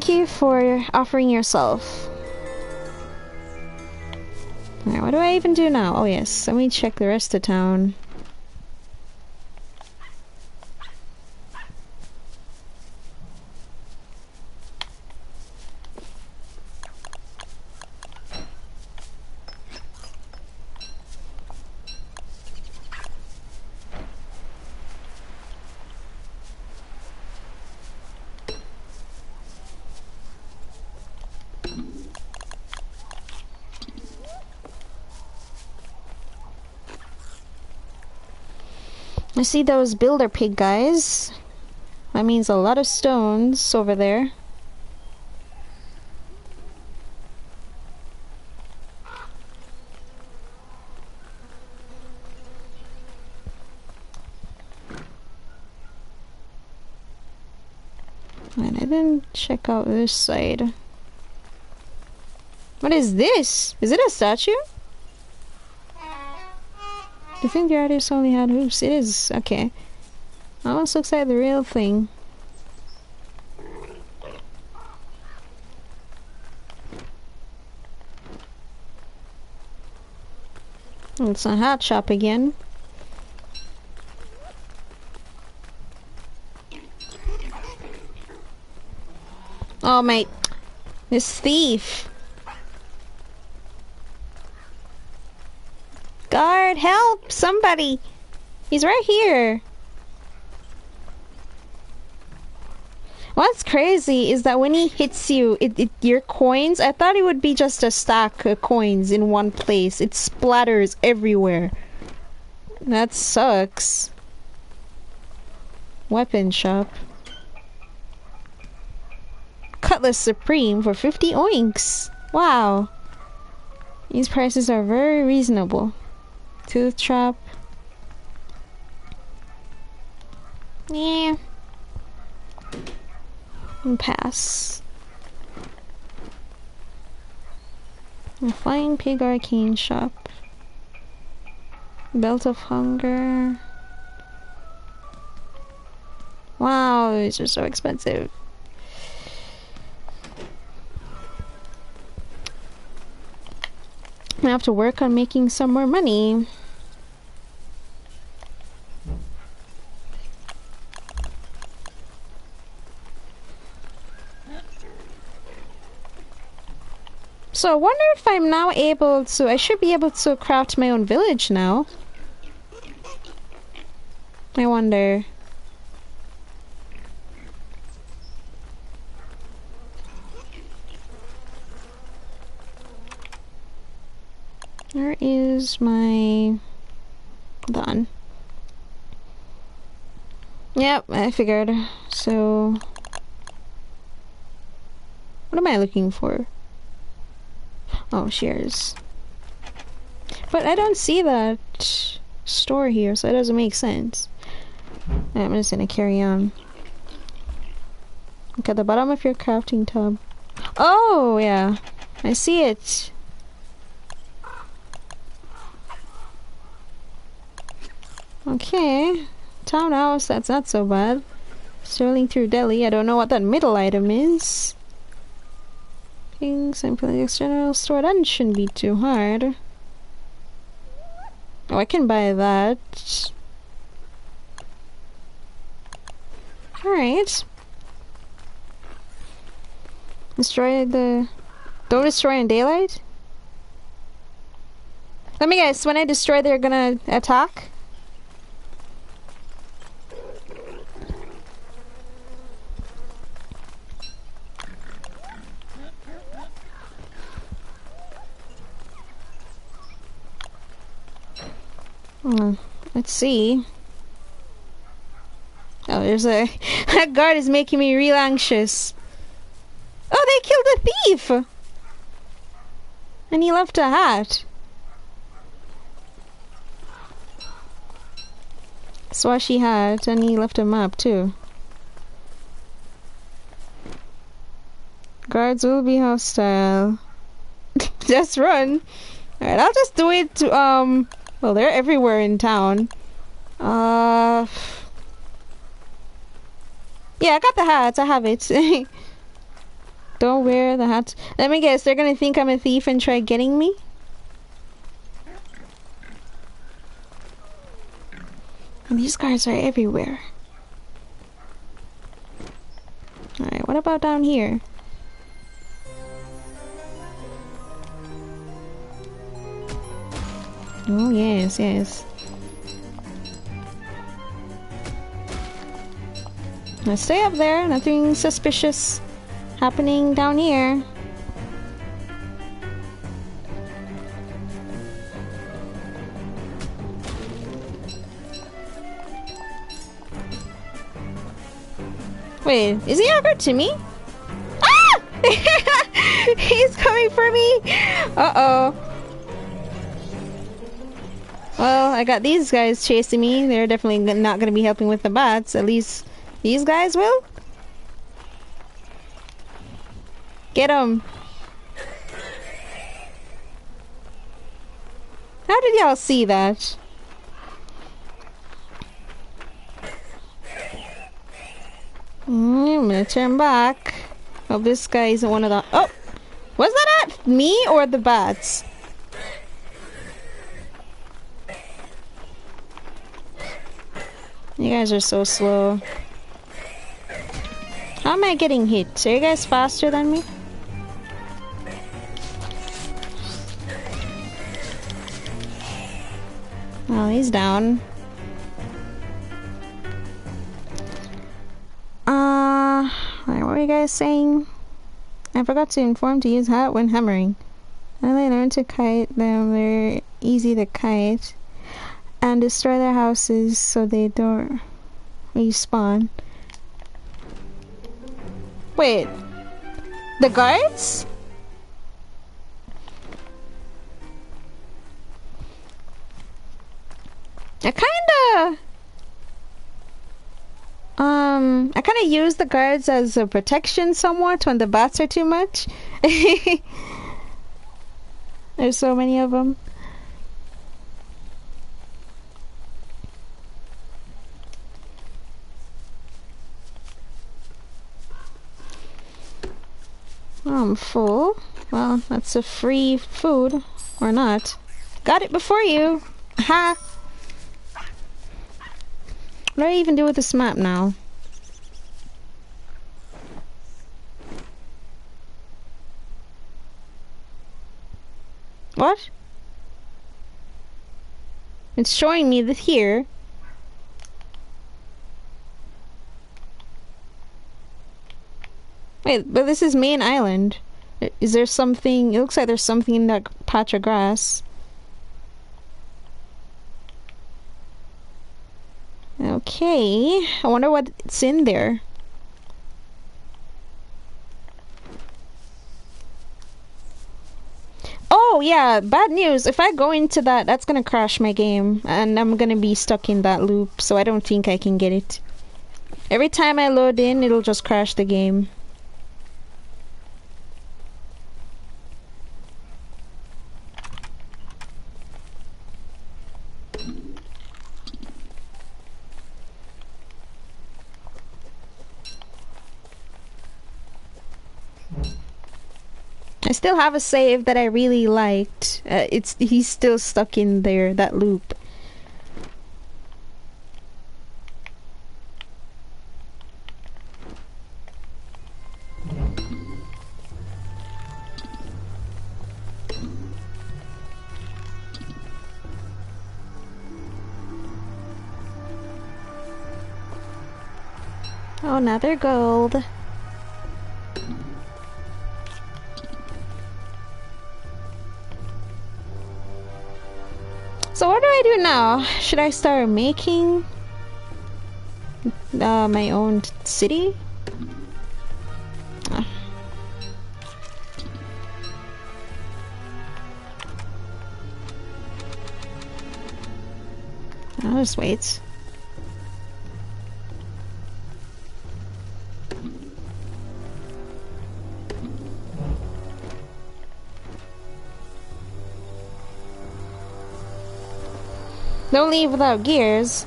Thank you for offering yourself. Alright, what do I even do now? Oh yes, let me check the rest of town. I see those builder pig guys. That means a lot of stones over there. And I didn't check out this side. What is this? Is it a statue? The artist only had hoops? It is. Okay. Almost looks like the real thing. It's a hat shop again. Oh, mate. This thief. Guard, help! Somebody! He's right here. What's crazy is that when he hits you, it, it your coins, I thought it would be just a stack of coins in one place. It splatters everywhere. That sucks. Weapon shop. Cutlass Supreme for 50 oinks. Wow. These prices are very reasonable. Tooth trap. Yeah. And pass. A flying pig arcane shop. Belt of hunger. Wow, these are so expensive. I have to work on making some more money. So I wonder if I'm now able to, I should be able to craft my own village now. I wonder. Where is my... Done. Yep, I figured. So... What am I looking for? Oh, shares. But I don't see that store here, so it doesn't make sense. I'm just gonna carry on. Look at the bottom of your crafting tub. Oh, yeah. I see it. Okay. Townhouse, that's not so bad. Strolling through Deli, I don't know what that middle item is. King's and general store, that shouldn't be too hard. Oh, I can buy that. Alright. Destroy the... Don't destroy in daylight? Let me guess, when I destroy they're gonna attack? Hmm, let's see. Oh, there's a... that guard is making me real anxious. Oh, they killed a thief! And he left a hat. Swashy hat, and he left a map too. Guards will be hostile. just run. Alright, I'll just do it um... Well, they're everywhere in town. Uh... Yeah, I got the hats. I have it. Don't wear the hats. Let me guess, they're gonna think I'm a thief and try getting me? And these guys are everywhere. Alright, what about down here? Oh, yes, yes. Let's stay up there. Nothing suspicious happening down here. Wait, is he ever to me? Ah! He's coming for me! Uh-oh. Well, I got these guys chasing me. They're definitely not going to be helping with the bats. At least these guys will. Get them. How did y'all see that? Mm, I'm gonna turn back. Hope this guy isn't one of the- Oh! Was that at me or the bats? You guys are so slow. How am I getting hit? Are you guys faster than me? Oh, he's down. Uh, what were you guys saying? I forgot to inform to use hat when hammering. And they learn to kite them, they're easy to kite. And destroy their houses so they don't respawn. Wait. The guards? I kinda... Um, I kinda use the guards as a protection somewhat when the bats are too much. There's so many of them. I'm full. Well, that's a free food. Or not. Got it before you. Ha! What do I even do with this map now? What? It's showing me that here. Wait, but this is main island. Is there something? It looks like there's something in that patch of grass. Okay, I wonder what's in there. Oh yeah, bad news. If I go into that, that's gonna crash my game and I'm gonna be stuck in that loop, so I don't think I can get it. Every time I load in, it'll just crash the game. I still have a save that I really liked. Uh, it's he's still stuck in there that loop. Oh, another gold. So what do I do now? Should I start making uh, my own city? Ah. I'll just wait. Don't leave without gears.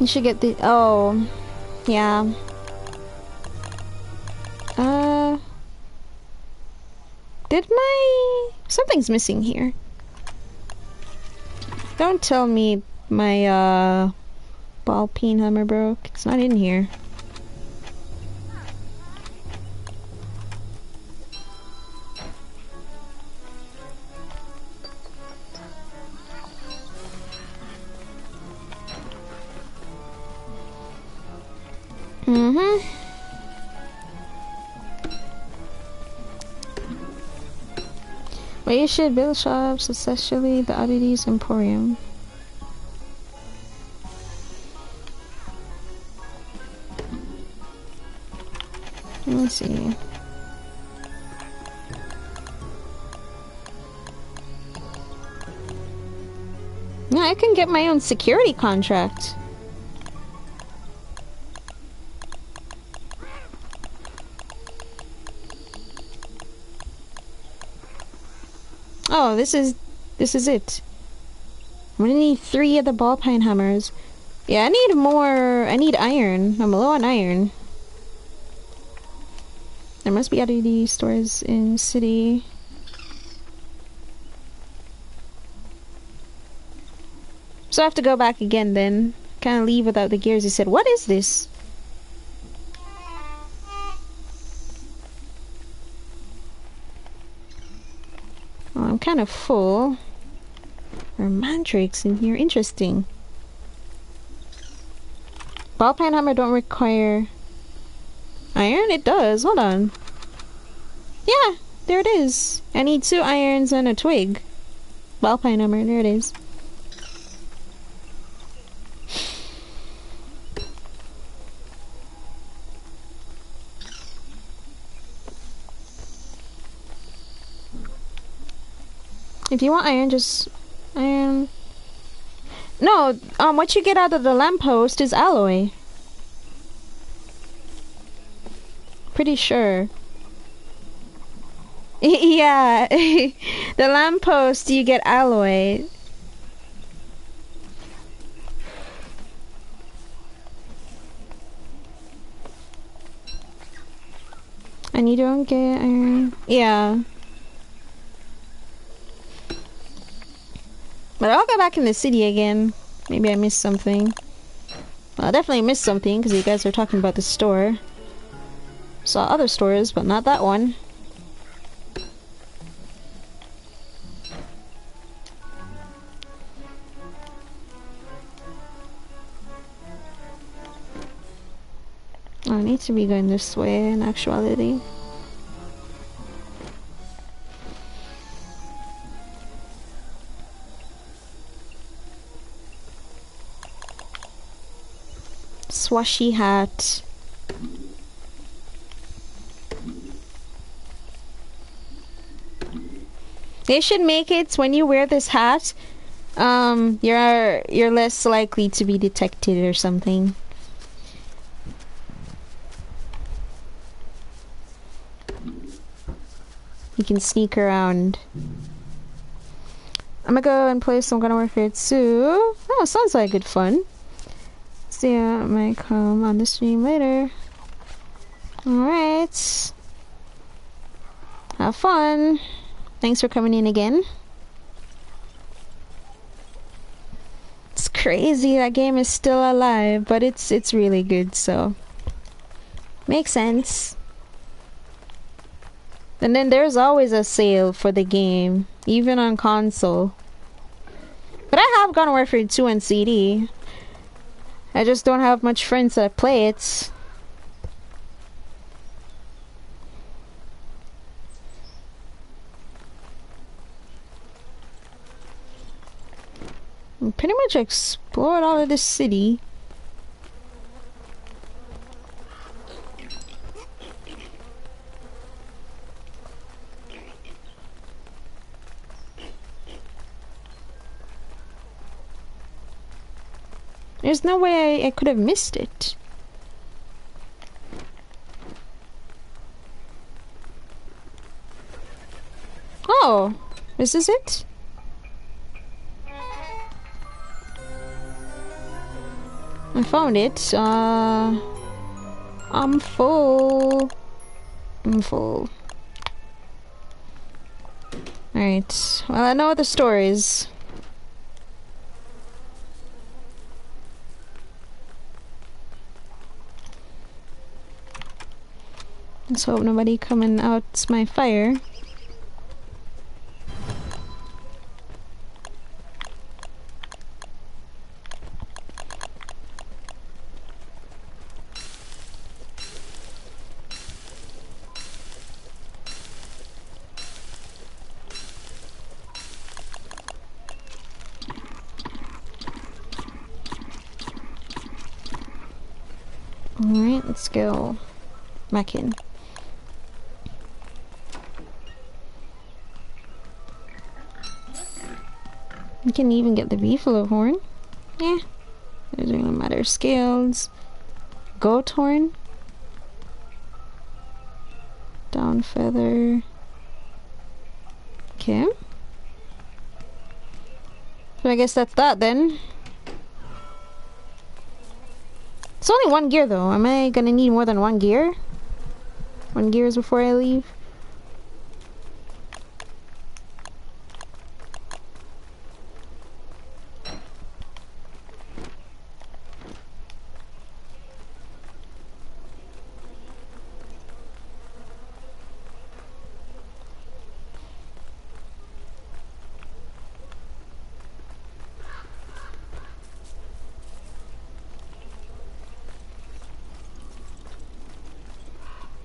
You should get the- oh. Yeah. Uh... Did my... Something's missing here. Don't tell me my, uh... Ball peen hammer broke. It's not in here. Should build shops, especially the oddities emporium. Let me see. Yeah, I can get my own security contract. Oh, this is this is it. I'm gonna need three of the ball pine hammers. Yeah, I need more. I need iron. I'm low on iron. There must be oddity stores in city. So I have to go back again then. Kind of leave without the gears. He said, "What is this?" Kind of full. There are mandrakes in here. Interesting. Ball pine hammer don't require iron? It does. Hold on. Yeah, there it is. I need two irons and a twig. Ball pine hammer. There it is. If you want iron, just iron. No, um, what you get out of the lamppost is alloy. Pretty sure. yeah, the lamppost you get alloy. And you don't get iron. Yeah. But I'll go back in the city again. Maybe I missed something. Well, I definitely missed something because you guys are talking about the store. Saw other stores, but not that one. Oh, I need to be going this way in actuality. Swashy hat. They should make it when you wear this hat, um, you're you're less likely to be detected or something. You can sneak around. I'm gonna go and play some Garden Warfare 2. Oh, sounds like good fun. See ya, might come on the stream later. Alright. Have fun. Thanks for coming in again. It's crazy that game is still alive, but it's it's really good, so makes sense. And then there's always a sale for the game, even on console. But I have Garden Warfare 2 on CD. I just don't have much friends that play it. Pretty much explored all of this city. There's no way I, I could have missed it. Oh, this is it? I found it. Uh, I'm full. I'm full. Alright. Well, I know what the story is. Let's hope nobody coming out my fire. Alright, let's go back in. You can even get the beefalo horn. Yeah. There's no matter scales. Goat horn. Down feather. Okay. So I guess that's that then. It's only one gear though. Am I gonna need more than one gear? One gears before I leave?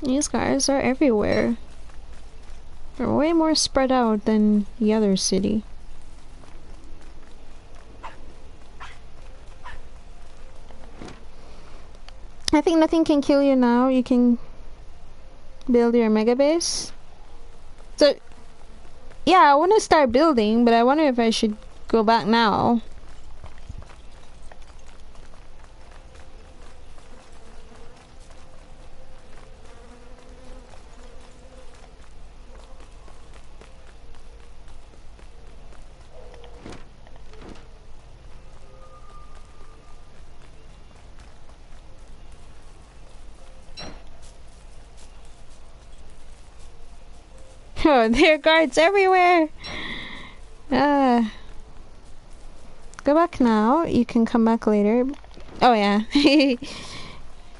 These guys are everywhere. They're way more spread out than the other city. I think nothing can kill you now. You can build your mega base. So, yeah, I want to start building, but I wonder if I should go back now. Oh, there are guards everywhere. Uh, go back now. You can come back later. Oh yeah.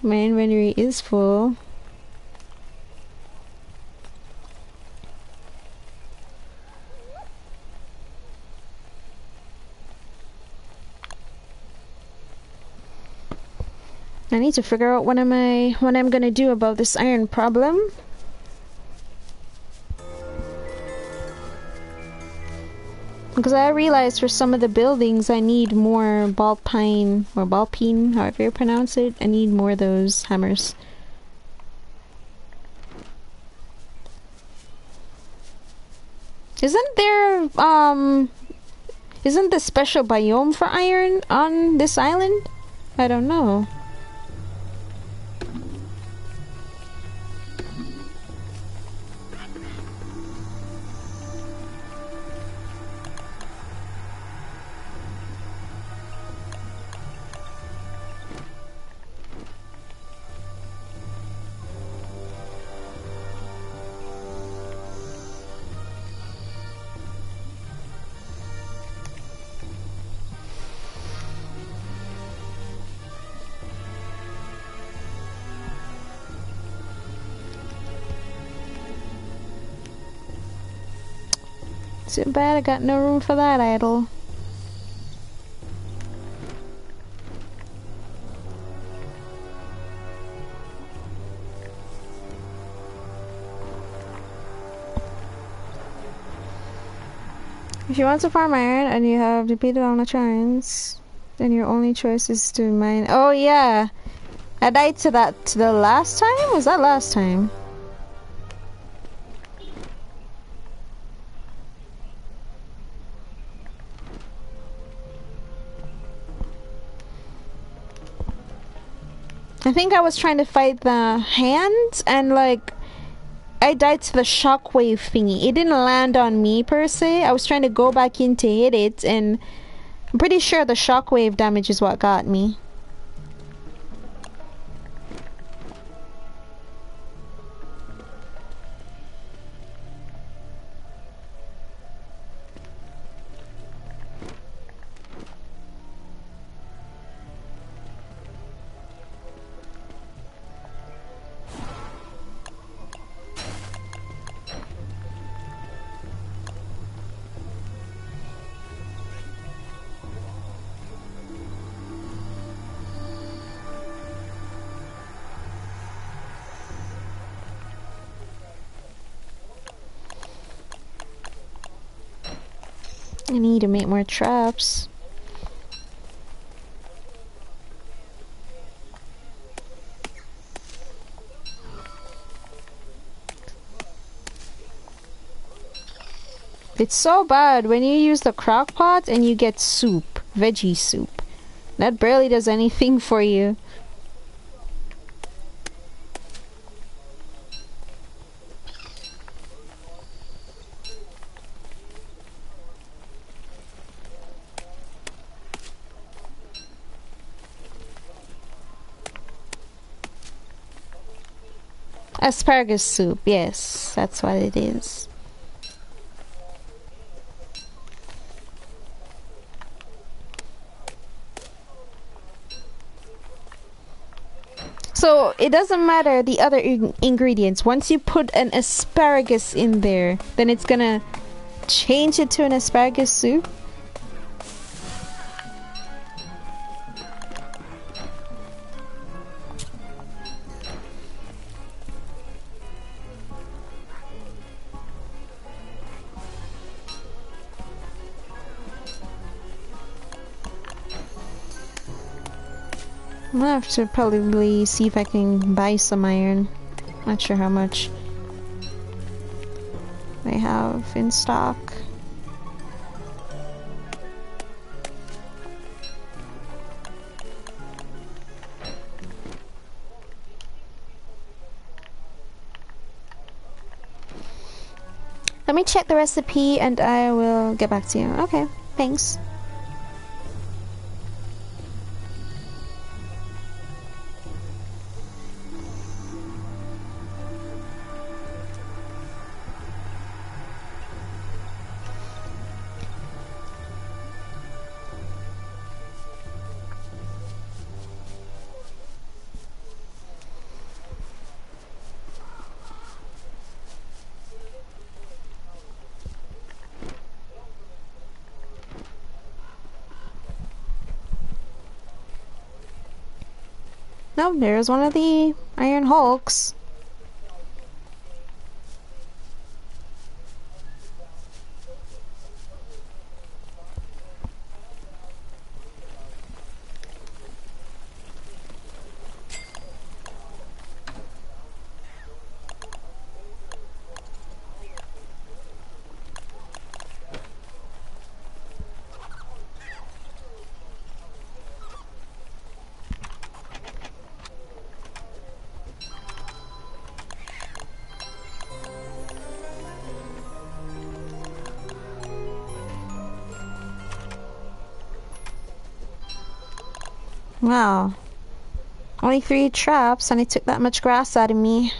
My inventory is full. I need to figure out what am I what I'm gonna do about this iron problem. Because I realized for some of the buildings I need more ball pine or ball peen, however you pronounce it. I need more of those hammers. Isn't there um isn't the special biome for iron on this island? I don't know. Too bad I got no room for that idol. If you want to farm iron and you have depleted all the shrines, then your only choice is to mine. Oh yeah, I died to that the last time. Was that last time? I think I was trying to fight the hands and like I died to the shockwave thingy. It didn't land on me per se. I was trying to go back in to hit it and I'm pretty sure the shockwave damage is what got me. Need to make more traps. It's so bad when you use the crock pot and you get soup, veggie soup. That barely does anything for you. Asparagus soup, yes, that's what it is. So it doesn't matter the other in ingredients. Once you put an asparagus in there, then it's gonna change it to an asparagus soup. Gonna have to probably see if I can buy some iron. Not sure how much they have in stock. Let me check the recipe and I will get back to you. Okay, thanks. No, there's one of the Iron Hulks. Wow. Only three traps and it took that much grass out of me.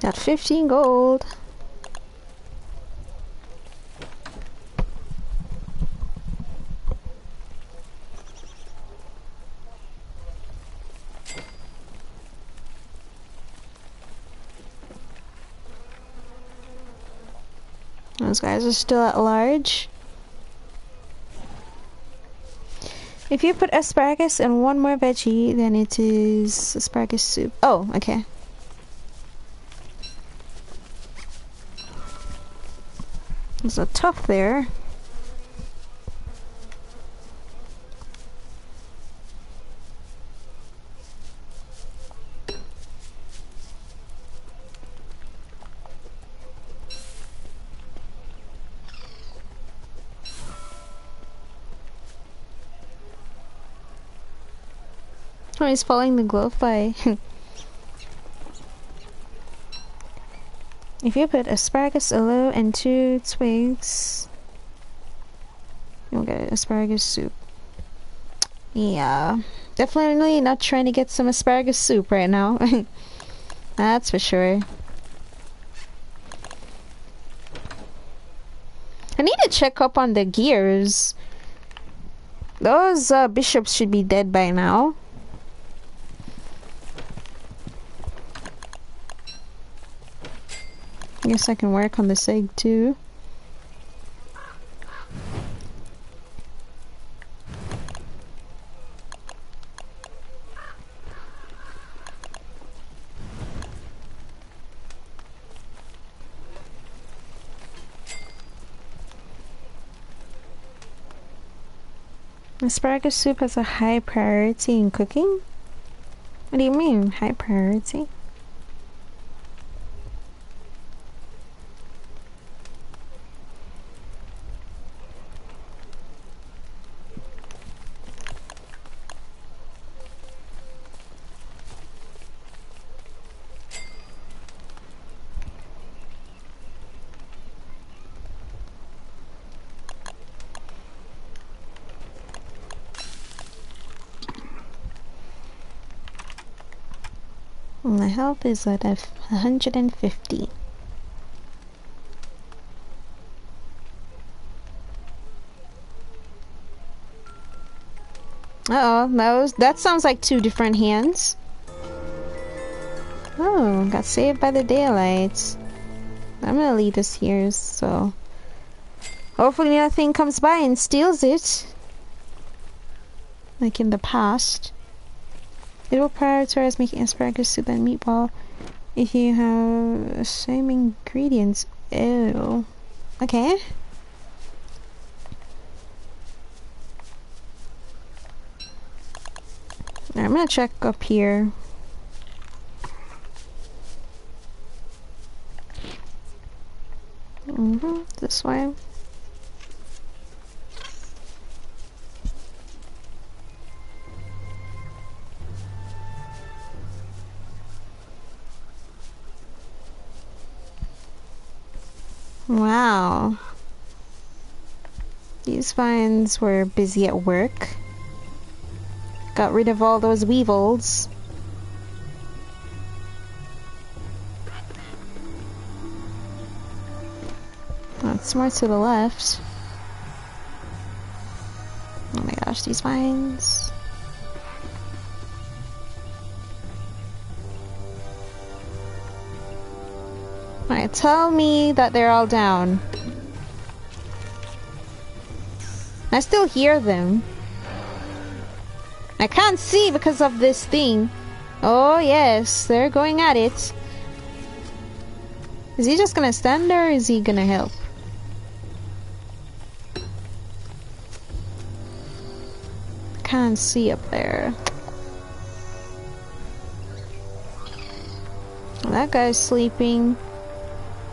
Got 15 gold. Those guys are still at large. If you put asparagus and one more veggie, then it is asparagus soup. Oh, okay. There's a tough there. He's following the glove by If you put asparagus, aloe, and two twigs, you'll get asparagus soup. Yeah, definitely not trying to get some asparagus soup right now. That's for sure. I need to check up on the gears. Those uh, bishops should be dead by now. Guess I can work on this egg too. Asparagus soup has a high priority in cooking? What do you mean, high priority? My health is at 150. Uh oh, that was that sounds like two different hands. Oh, got saved by the daylights. I'm gonna leave this here, so hopefully nothing comes by and steals it. Like in the past. It will prioritize making asparagus soup and meatball if you have the same ingredients. Ew. Okay. I'm gonna check up here. Mm -hmm, this way. Wow. These vines were busy at work. Got rid of all those weevils. That's more to the left. Oh my gosh, these vines. Tell me that they're all down. I still hear them. I can't see because of this thing. Oh yes, they're going at it. Is he just gonna stand there or is he gonna help? Can't see up there. That guy's sleeping.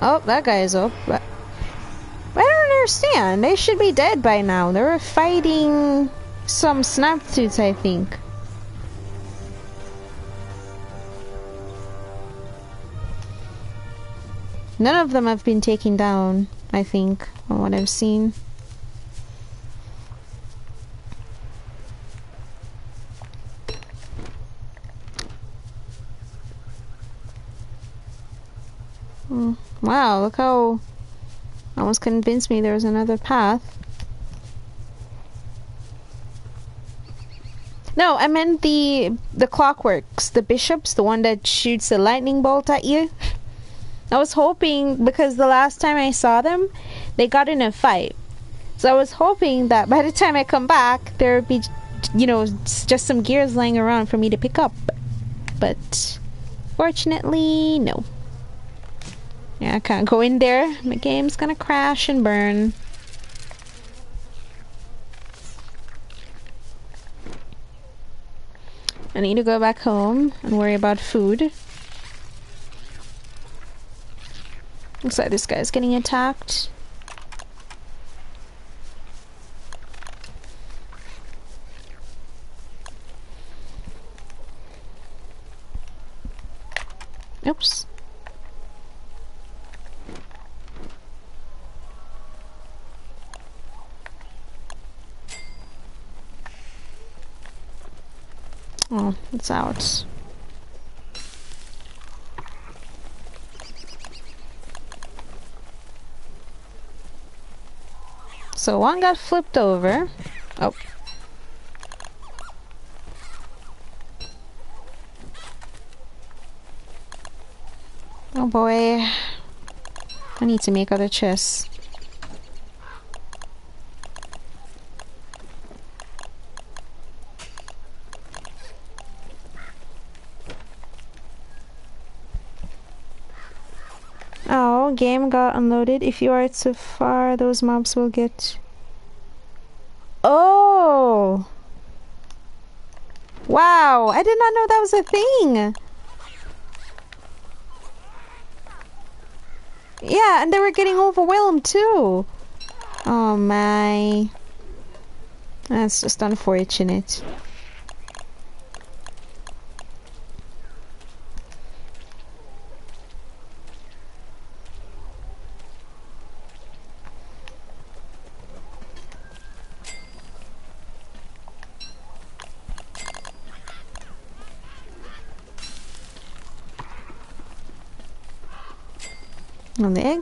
Oh, that guy's up. I don't understand. They should be dead by now. They were fighting some snaptooths, I think. None of them have been taken down, I think, from what I've seen. Wow, look how almost convinced me there was another path. No, I meant the the clockworks, the bishops, the one that shoots the lightning bolt at you. I was hoping because the last time I saw them, they got in a fight. So I was hoping that by the time I come back, there would be, you know, just some gears laying around for me to pick up. But fortunately, no. Yeah, I can't go in there. My game's gonna crash and burn. I need to go back home and worry about food. Looks like this guy's getting attacked. Oops. Oh, it's out. So one got flipped over. Oh. Oh boy. I need to make other chests. Game got unloaded. If you are too far, those mobs will get... Oh! Wow, I did not know that was a thing! Yeah, and they were getting overwhelmed too! Oh my... That's just unfortunate.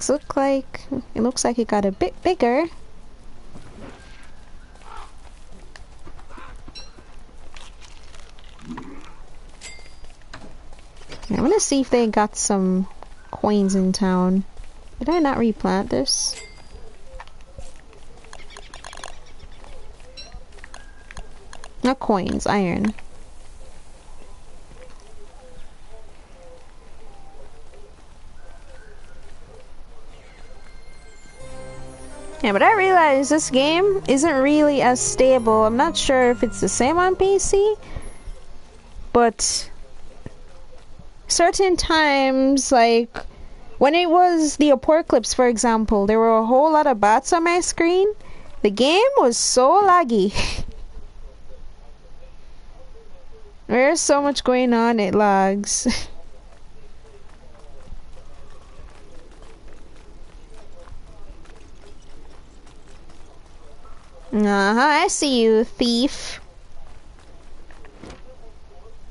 Eggs look like, it looks like it got a bit bigger. I want to see if they got some coins in town. Did I not replant this? Not coins, iron. But I realize this game isn't really as stable. I'm not sure if it's the same on PC, but certain times, like when it was the apocalypse, for example, there were a whole lot of bots on my screen. The game was so laggy. There's so much going on, it lags. Uh-huh, I see you, thief.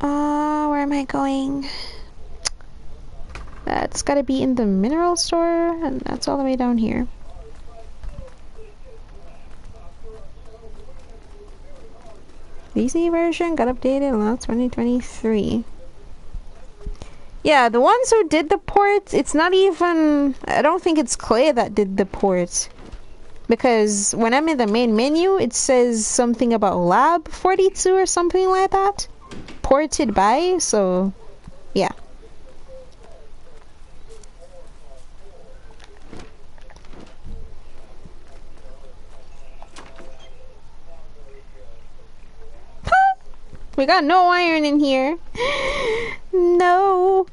Uh, where am I going? That's gotta be in the mineral store, and that's all the way down here. PC version got updated in 2023. Yeah, the ones who did the ports, it's not even... I don't think it's Klei that did the ports because when I'm in the main menu, it says something about Lab 42 or something like that. Ported by, so yeah. we got no iron in here. no.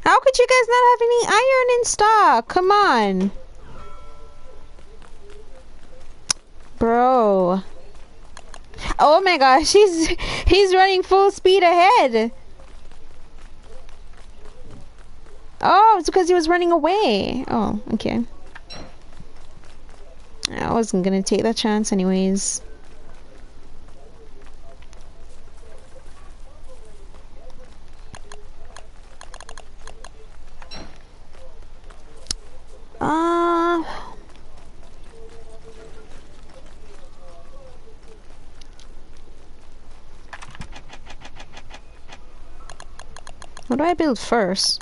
How could you guys not have any iron in stock? Come on. Bro. Oh my gosh, he's he's running full speed ahead. Oh, it's because he was running away. Oh, okay. I wasn't gonna take that chance anyways. Uh... What do I build first?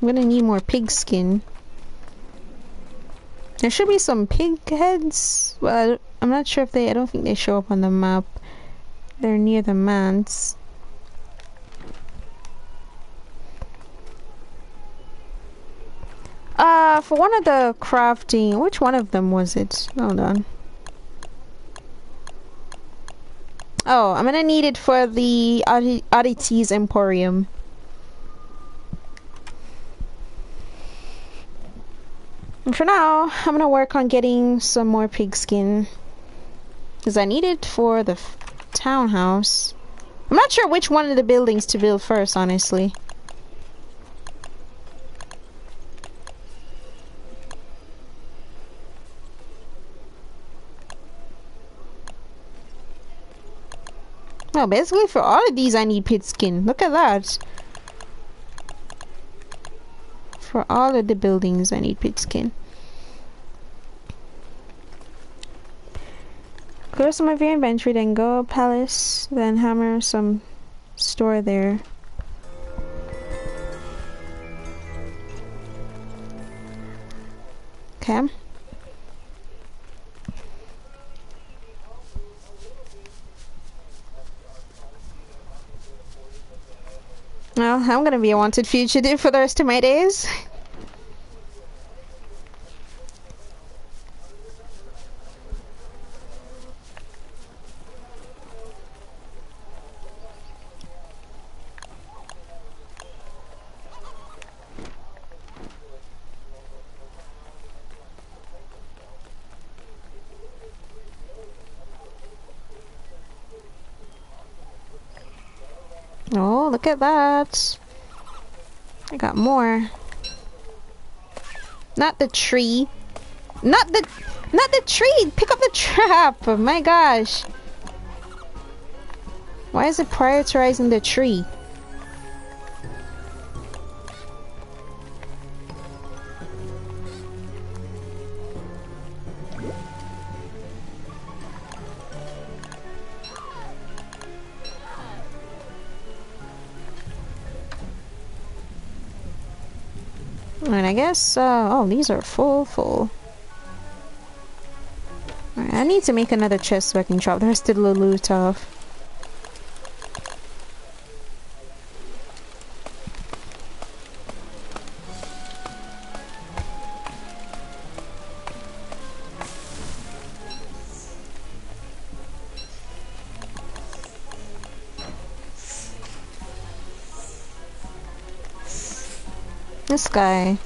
I'm gonna need more pig skin. There should be some pig heads. Well, I'm not sure if they. I don't think they show up on the map. They're near the manse. Uh, for one of the crafting, which one of them was it? Hold on. Oh, I'm gonna need it for the Oddities Emporium. And for now, I'm gonna work on getting some more pigskin. Because I need it for the townhouse. I'm not sure which one of the buildings to build first, honestly. Basically for all of these I need pit skin. Look at that. For all of the buildings I need pit skin. Go to some of your inventory, then go palace, then hammer some store there. Okay. Well, I'm gonna be a wanted fugitive for the rest of my days. Oh, look at that. I got more. Not the tree. Not the not the tree. Pick up the trap. Oh my gosh. Why is it prioritizing the tree? And I guess, uh, oh, these are full, full. I need to make another chest so I can drop the rest of the loot off. This guy.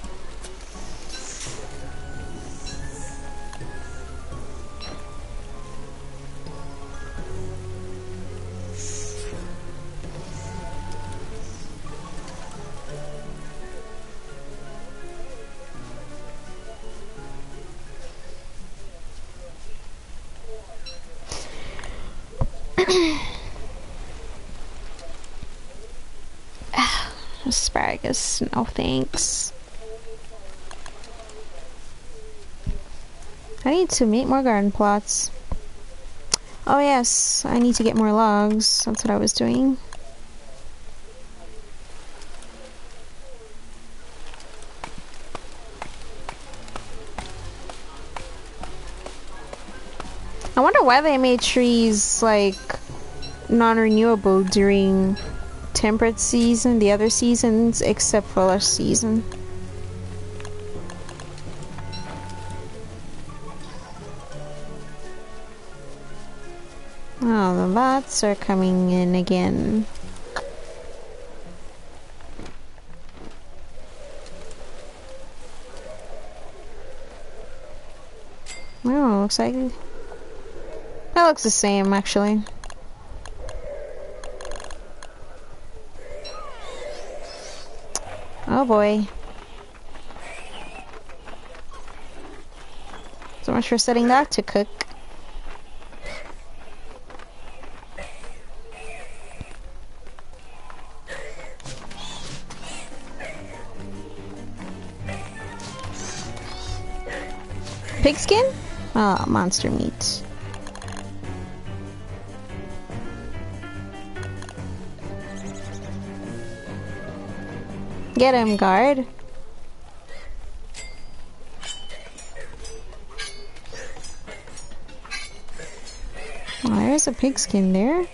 Need to make more garden plots. Oh yes, I need to get more logs. That's what I was doing. I wonder why they made trees like non-renewable during temperate season, the other seasons, except for last season. Oh, the bots are coming in again. Oh, looks like... That looks the same, actually. Oh boy. So much for setting that to cook. Pigskin? Oh, monster meat. Get him, guard. Oh, there's a pigskin there.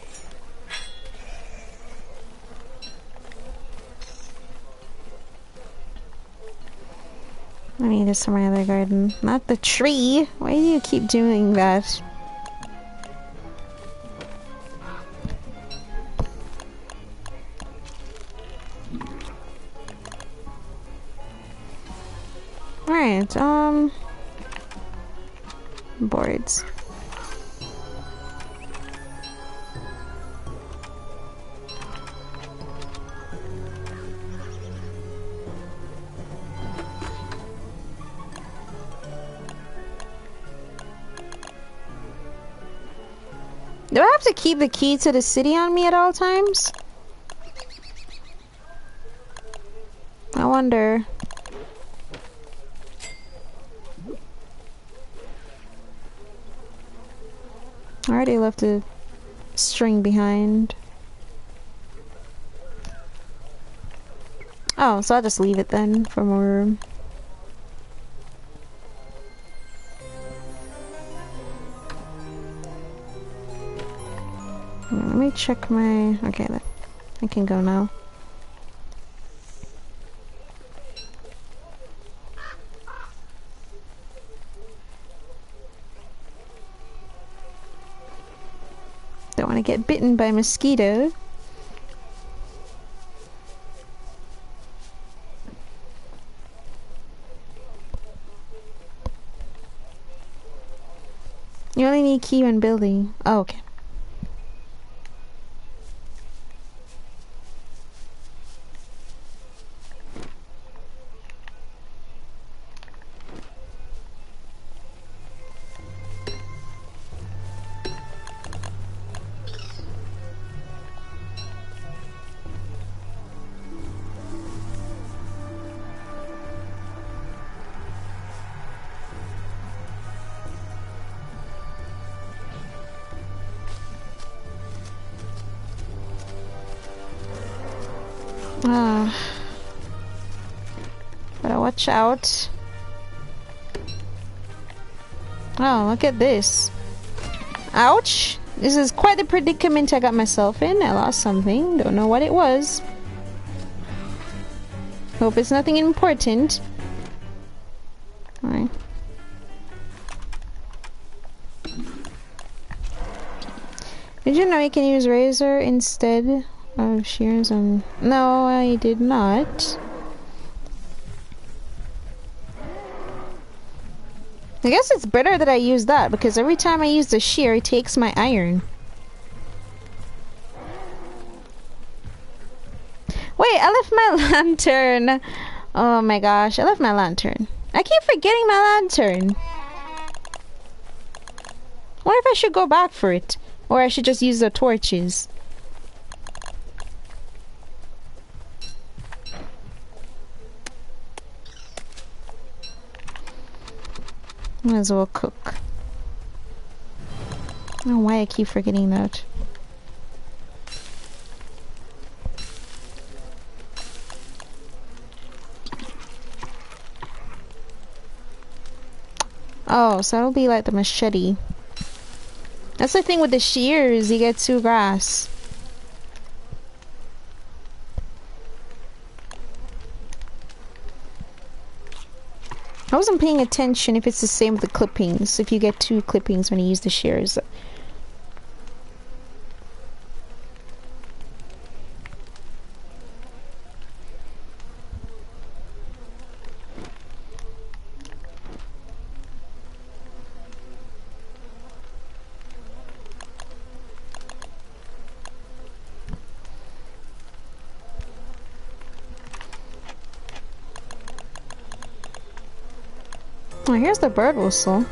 This my other garden. Not the tree! Why do you keep doing that? Alright, um... Boards. Keep the key to the city on me at all times? I wonder. I already left a string behind. Oh, so I'll just leave it then for more room. Check my... Okay, I can go now. Don't want to get bitten by mosquito. You only need key when building. Oh, okay. Watch out. Oh, look at this. Ouch! This is quite the predicament I got myself in. I lost something. Don't know what it was. Hope it's nothing important. Alright. Did you know you can use razor instead of shears and no I did not guess it's better that I use that because every time I use the shear it takes my iron. Wait I left my lantern. Oh my gosh I left my lantern. I keep forgetting my lantern. Wonder if I should go back for it? Or I should just use the torches Might as well cook. I don't know why I keep forgetting that. Oh, so that'll be like the machete. That's the thing with the shears, you get two grass. Wasn't paying attention if it's the same with the clippings. If you get two clippings when you use the shears. Here's the bird whistle.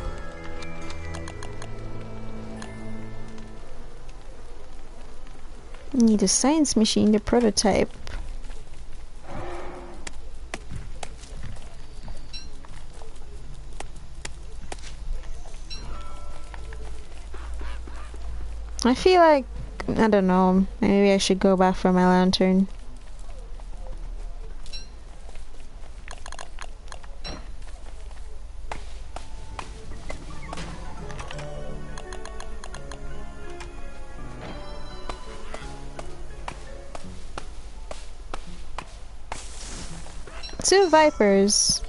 Need a science machine to prototype. I feel like, I don't know, maybe I should go back for my lantern. Two vipers.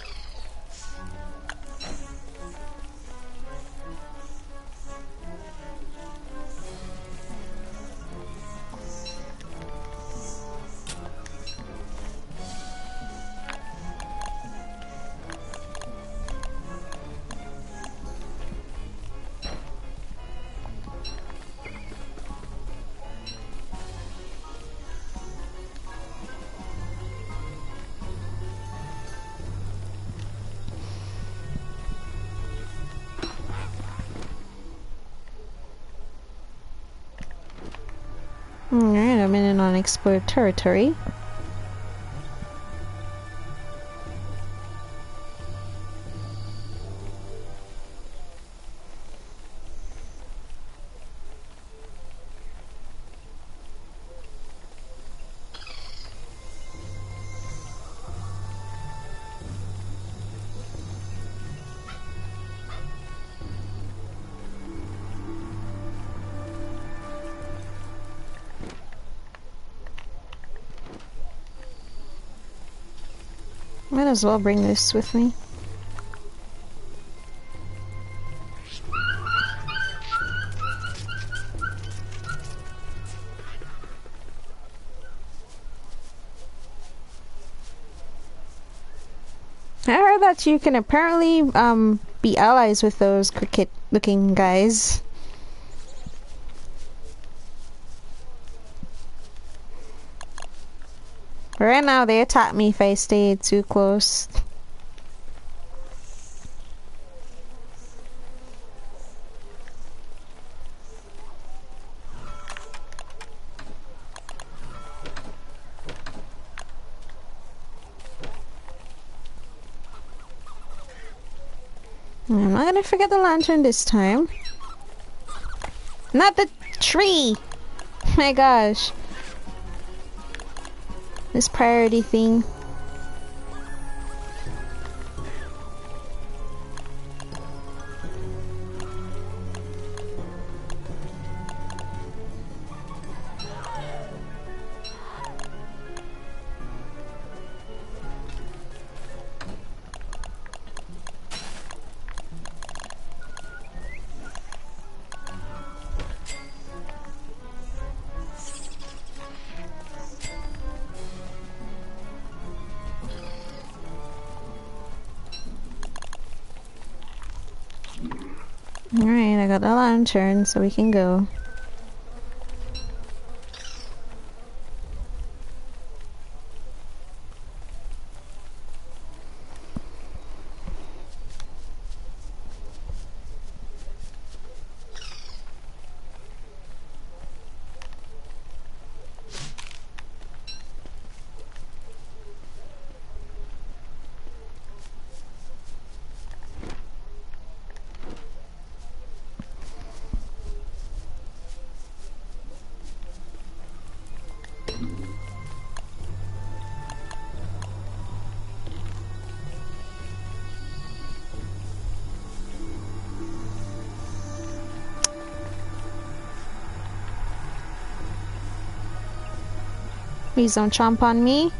Unexplored territory. As well bring this with me. I heard that you can apparently um, be allies with those cricket looking guys. Right now they attack me if I stay too close. I'm not gonna forget the lantern this time. Not the tree! My gosh. This priority thing. The lantern so we can go. Please don't chomp on me.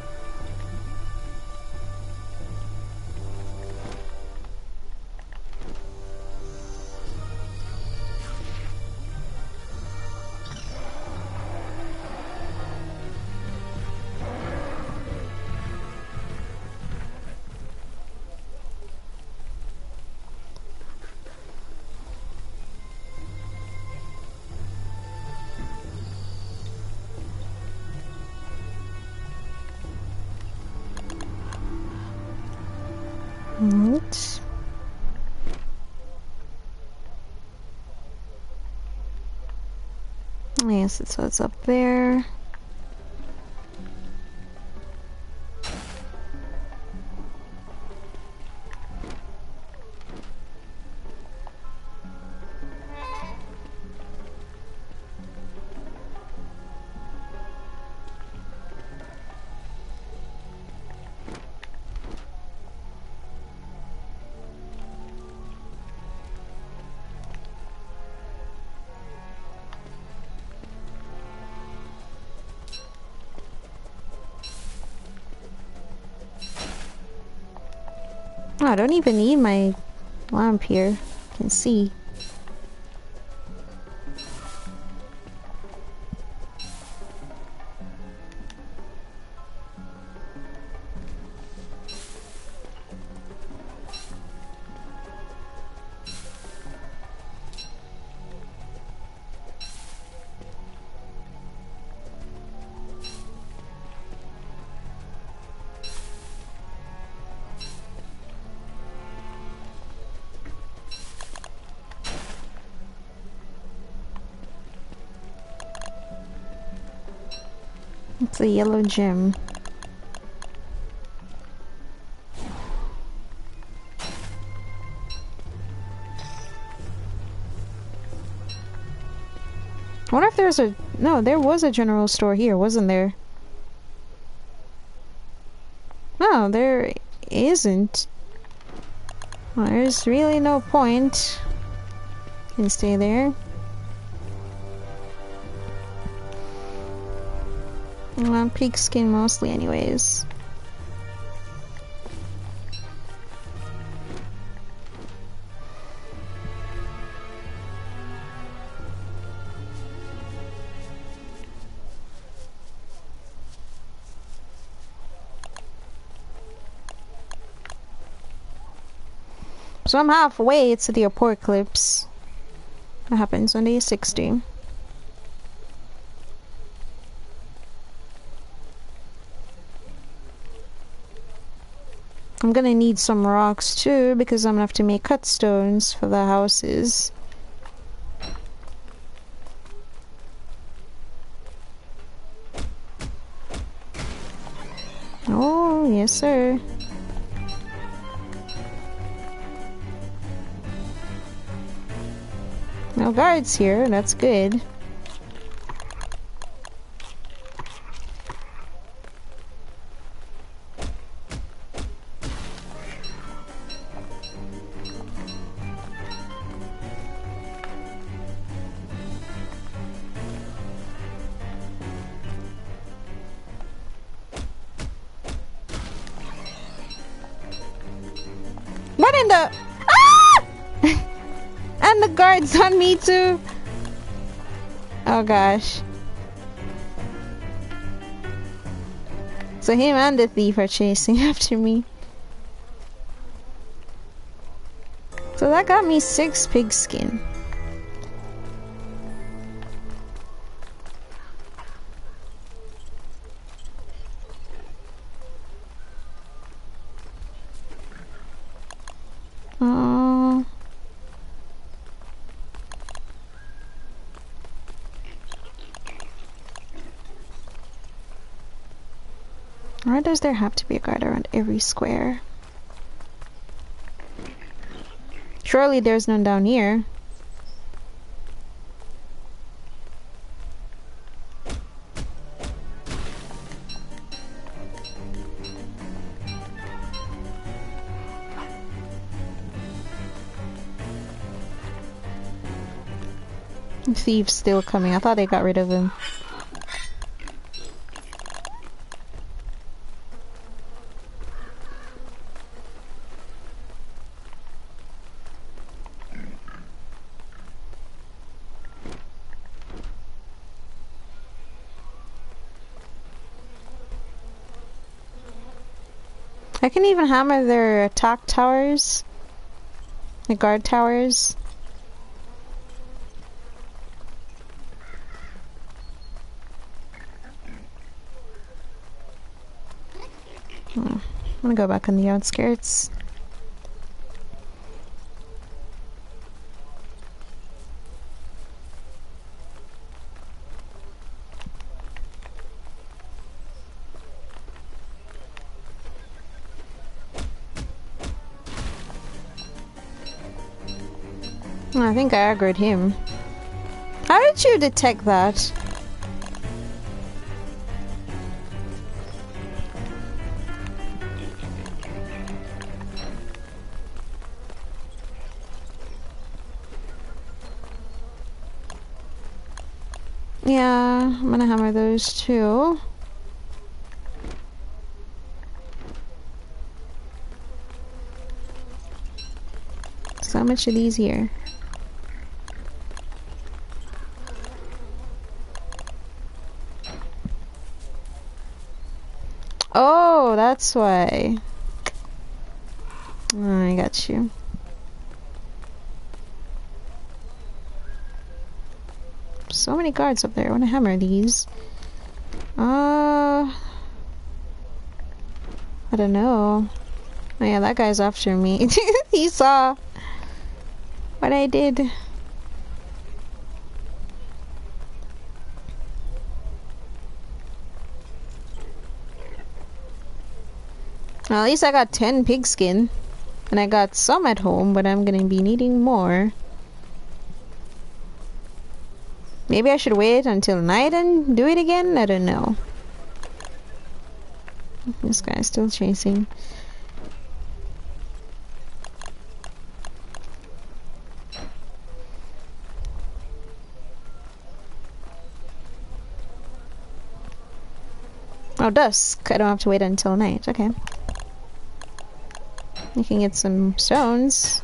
So it's up there. I don't even need my lamp here. I can see. A yellow gem. I wonder if there's a... No, there was a general store here, wasn't there? No, there isn't. Well, there's really no point. Can stay there. Well, pigskin mostly anyways. So I'm halfway to the apocalypse. That happens on day 60. I'm gonna need some rocks too because I'm gonna have to make cut stones for the houses. Oh, yes sir. No guards here, that's good. In the... Ah! and the guards on me too. Oh gosh. So him and the thief are chasing after me. So that got me six pigskin. Why does there have to be a guard around every square? Surely there's none down here. Thief's still coming. I thought they got rid of him. I can even hammer their attack towers. The guard towers. Hmm. I'm gonna go back on the outskirts. Think I aggroed him. How did you detect that? Yeah, I'm gonna hammer those too. So much are these here? Oh, that's why. Oh, I got you. So many guards up there. I want to hammer these. Uh, I don't know. Oh yeah, that guy's after me. he saw what I did. Well, at least I got 10 pigskin. And I got some at home, but I'm gonna be needing more. Maybe I should wait until night and do it again? I don't know. This guy's still chasing. Oh, dusk. I don't have to wait until night. Okay. You can get some stones.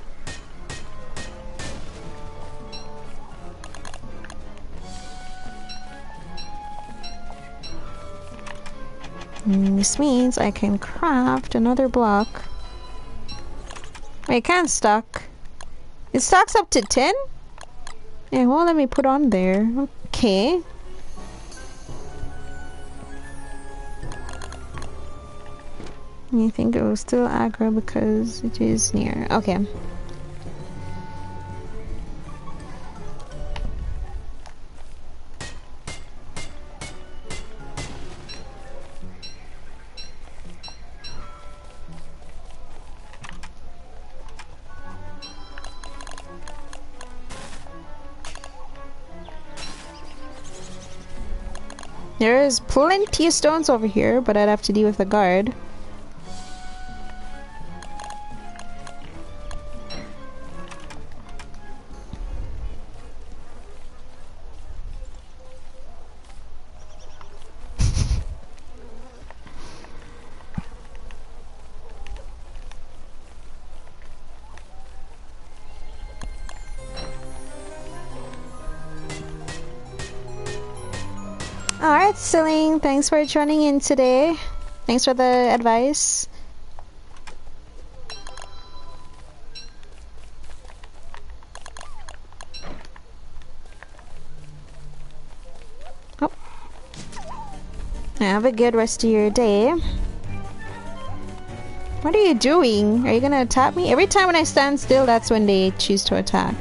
And this means I can craft another block. It can't stack. It stacks up to 10? Yeah, well, let me put on there. Okay. You think it will still aggro because it is near. Okay. There is plenty of stones over here, but I'd have to deal with a guard. Celine, thanks for joining in today. Thanks for the advice. Oh. Have a good rest of your day. What are you doing? Are you gonna attack me? Every time when I stand still, that's when they choose to attack.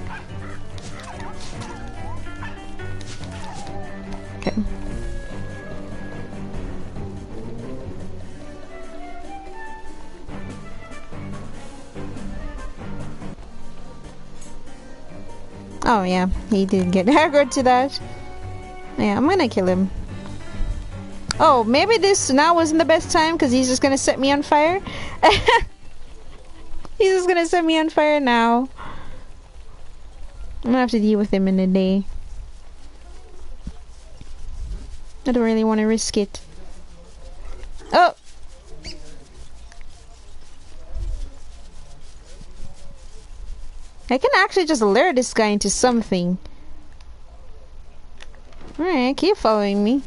Yeah, he did get aggroed to that. Yeah, I'm gonna kill him. Oh, maybe this now wasn't the best time because he's just gonna set me on fire. he's just gonna set me on fire now. I'm gonna have to deal with him in a day. I don't really want to risk it. I can actually just lure this guy into something. Alright, keep following me.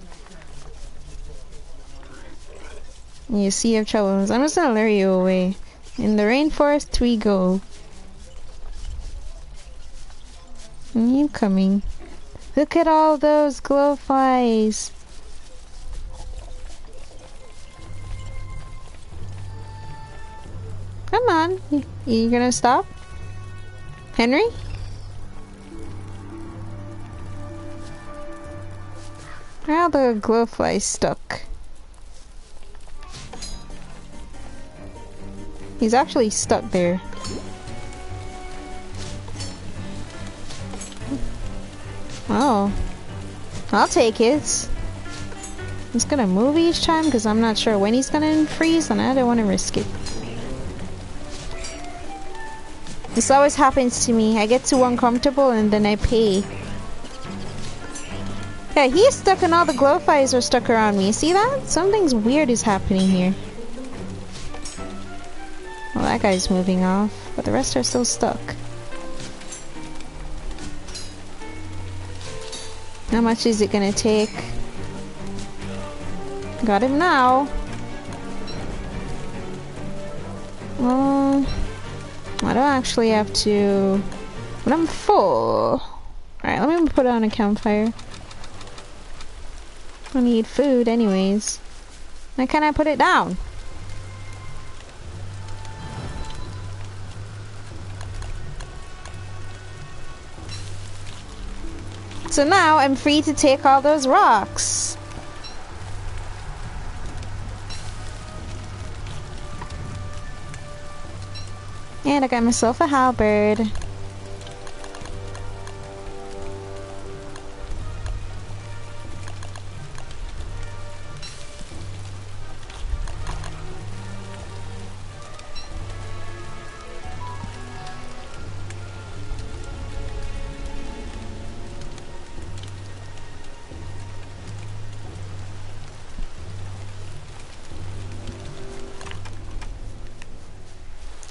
You see of troubles. I'm just gonna lure you away. In the rainforest we go. You coming. Look at all those glowflies. Come on. You, you gonna stop? Henry? How the glowfly stuck? He's actually stuck there. Oh. I'll take it. He's gonna move each time because I'm not sure when he's gonna freeze and I don't want to risk it. This always happens to me. I get too uncomfortable and then I pay. Yeah, he's stuck and all the glowflies are stuck around me. See that? Something's weird is happening here. Well, that guy's moving off, but the rest are still stuck. How much is it gonna take? Got him now. Um, I don't actually have to... But I'm full. Alright, let me put on a campfire. I need food anyways. Why can't I put it down? So now I'm free to take all those rocks. And I got myself a halberd.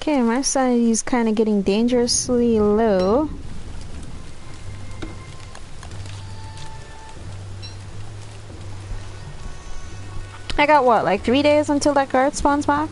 Okay, my sanity is kind of getting dangerously low. I got what, like three days until that guard spawns back?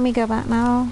Let me go back now.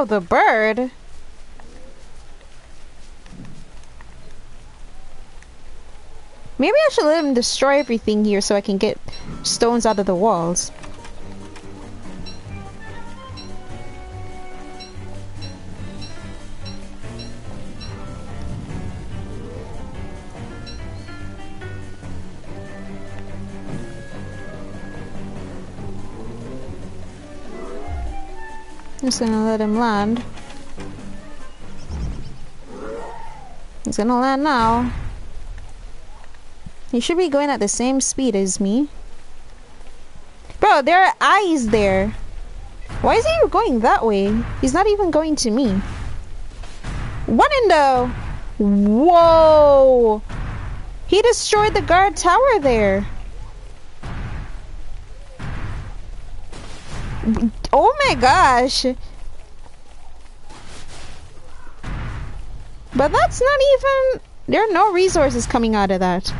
Oh, the bird? Maybe I should let him destroy everything here so I can get stones out of the walls. I'm just gonna let him land. He's gonna land now. He should be going at the same speed as me. Bro, there are eyes there. Why is he going that way? He's not even going to me. What in the... Whoa! He destroyed the guard tower there. Gosh. But that's not even... There are no resources coming out of that.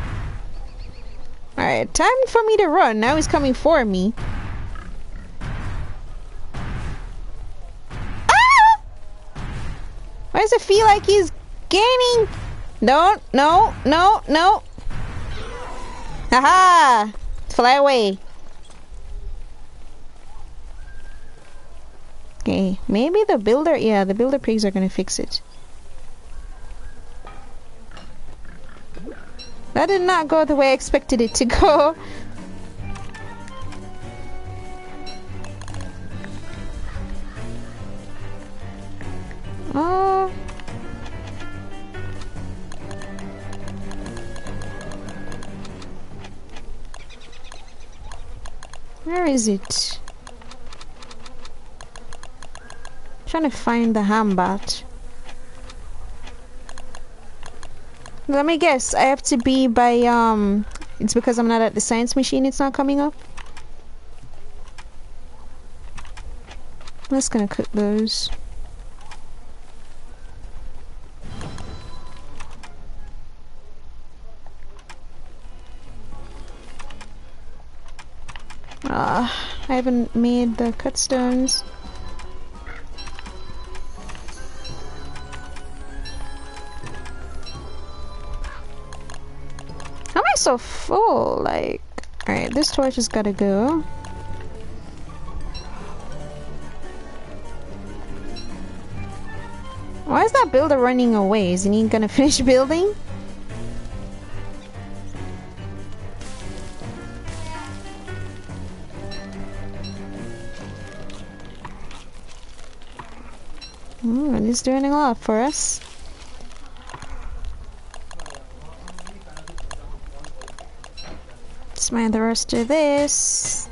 Alright, time for me to run. Now he's coming for me. Ah! Why does it feel like he's gaining? No, no, no, no. Haha! Fly away. Okay, maybe the builder, yeah, the builder pigs are gonna fix it. That did not go the way I expected it to go. Oh. Where is it? Trying to find the Hambat. Let me guess. I have to be by, um... It's because I'm not at the science machine it's not coming up? I'm just gonna cook those. Ah, I haven't made the cut stones. So full? Like, alright, this torch has gotta go. Why is that builder running away? Isn't he gonna finish building? Mm, he's doing a lot for us. Mine the rest of this.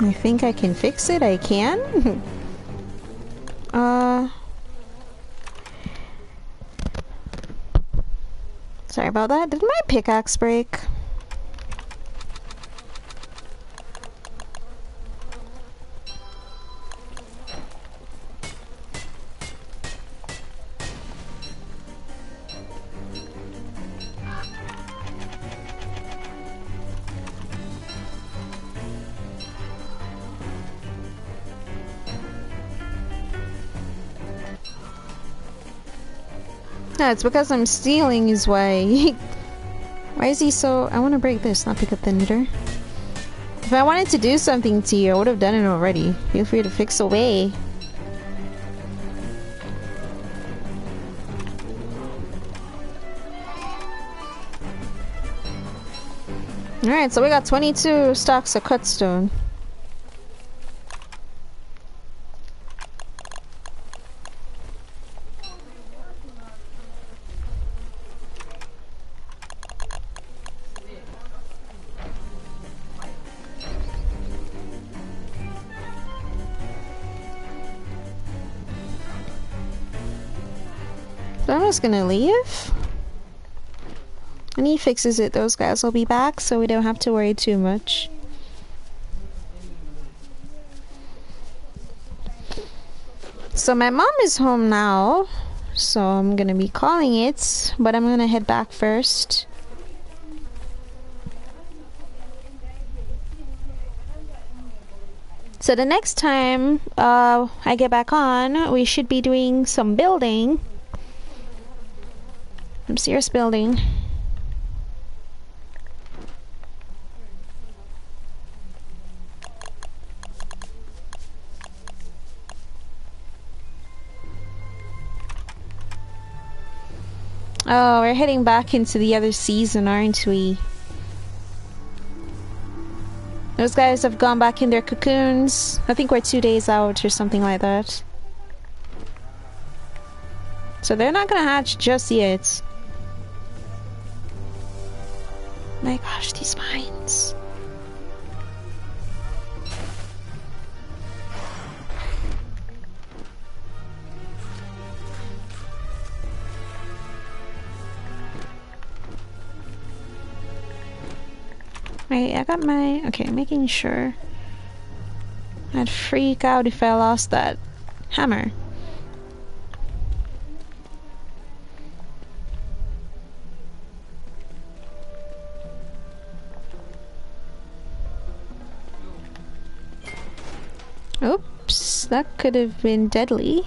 I think I can fix it. I can. uh. Sorry about that. Did my pickaxe break? It's because I'm stealing is why. why is he so... I want to break this, not pick up the knitter. If I wanted to do something to you, I would have done it already. Feel free to fix away. Alright, so we got 22 stocks of cut stone. Just gonna leave. When he fixes it, those guys will be back, so we don't have to worry too much. So my mom is home now, so I'm gonna be calling it, but I'm gonna head back first. So the next time uh, I get back on, we should be doing some building. Serious building. Oh, we're heading back into the other season, aren't we? Those guys have gone back in their cocoons. I think we're two days out or something like that. So they're not gonna hatch just yet. My gosh, these mines. Wait, I got my... Okay, making sure. I'd freak out if I lost that hammer. that could have been deadly.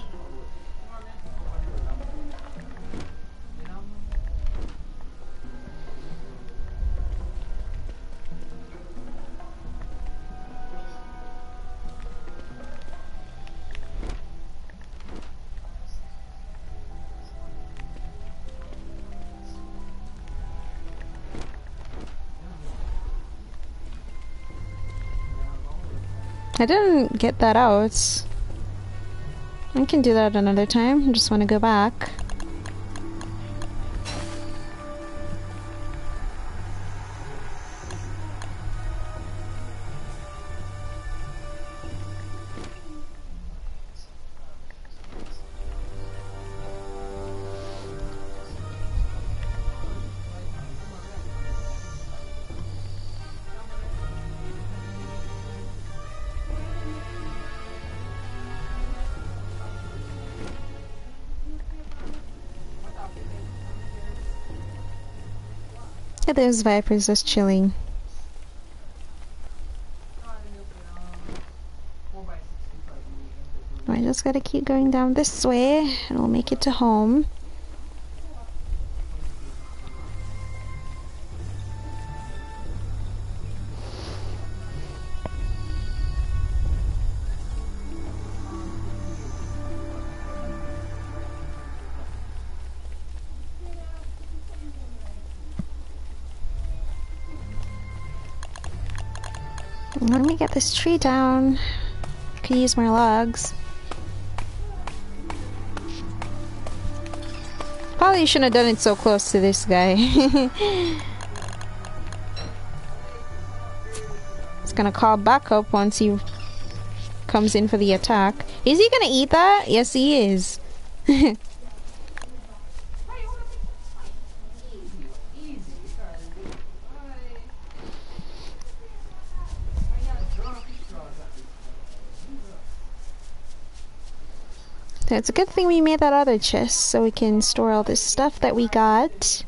I didn't get that out. I can do that another time. I just want to go back. Yeah, there's vipers just chilling. I just gotta keep going down this way and we'll make it to home. This tree down. Could use more logs. Probably shouldn't have done it so close to this guy. it's gonna call back up once he comes in for the attack. Is he gonna eat that? Yes, he is. it's a good thing we made that other chest so we can store all this stuff that we got.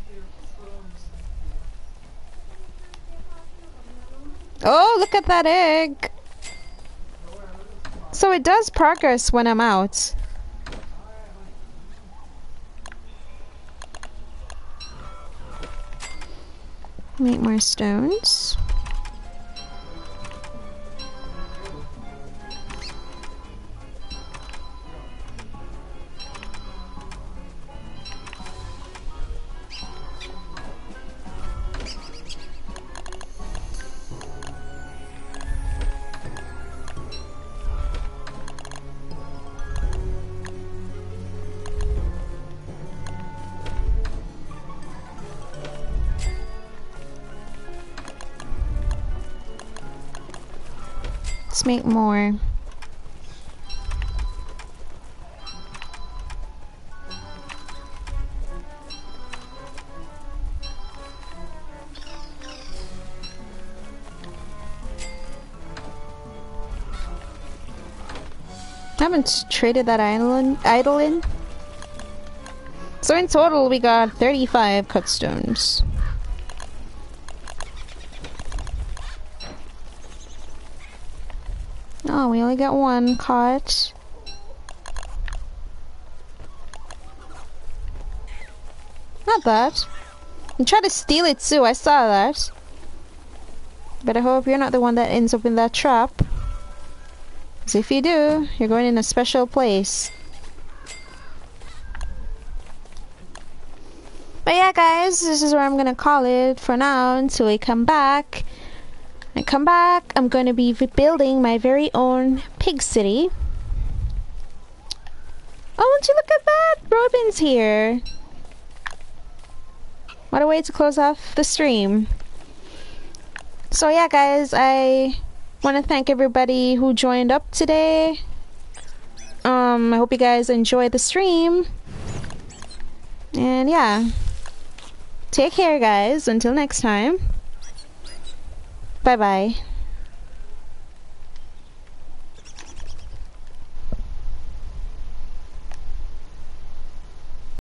Oh, look at that egg! So it does progress when I'm out. Make more stones. Make more. I haven't traded that island idol in. So in total we got 35 cut stones. Oh, we only got one caught. Not that. You tried to steal it too, I saw that. But I hope you're not the one that ends up in that trap. Because if you do, you're going in a special place. But yeah guys, this is where I'm gonna call it for now until we come back. Come back, I'm going to be building my very own pig city. Oh, would you look at that? Robin's here. What a way to close off the stream. So yeah, guys, I want to thank everybody who joined up today. Um, I hope you guys enjoy the stream. And yeah. Take care, guys. Until next time. 拜拜。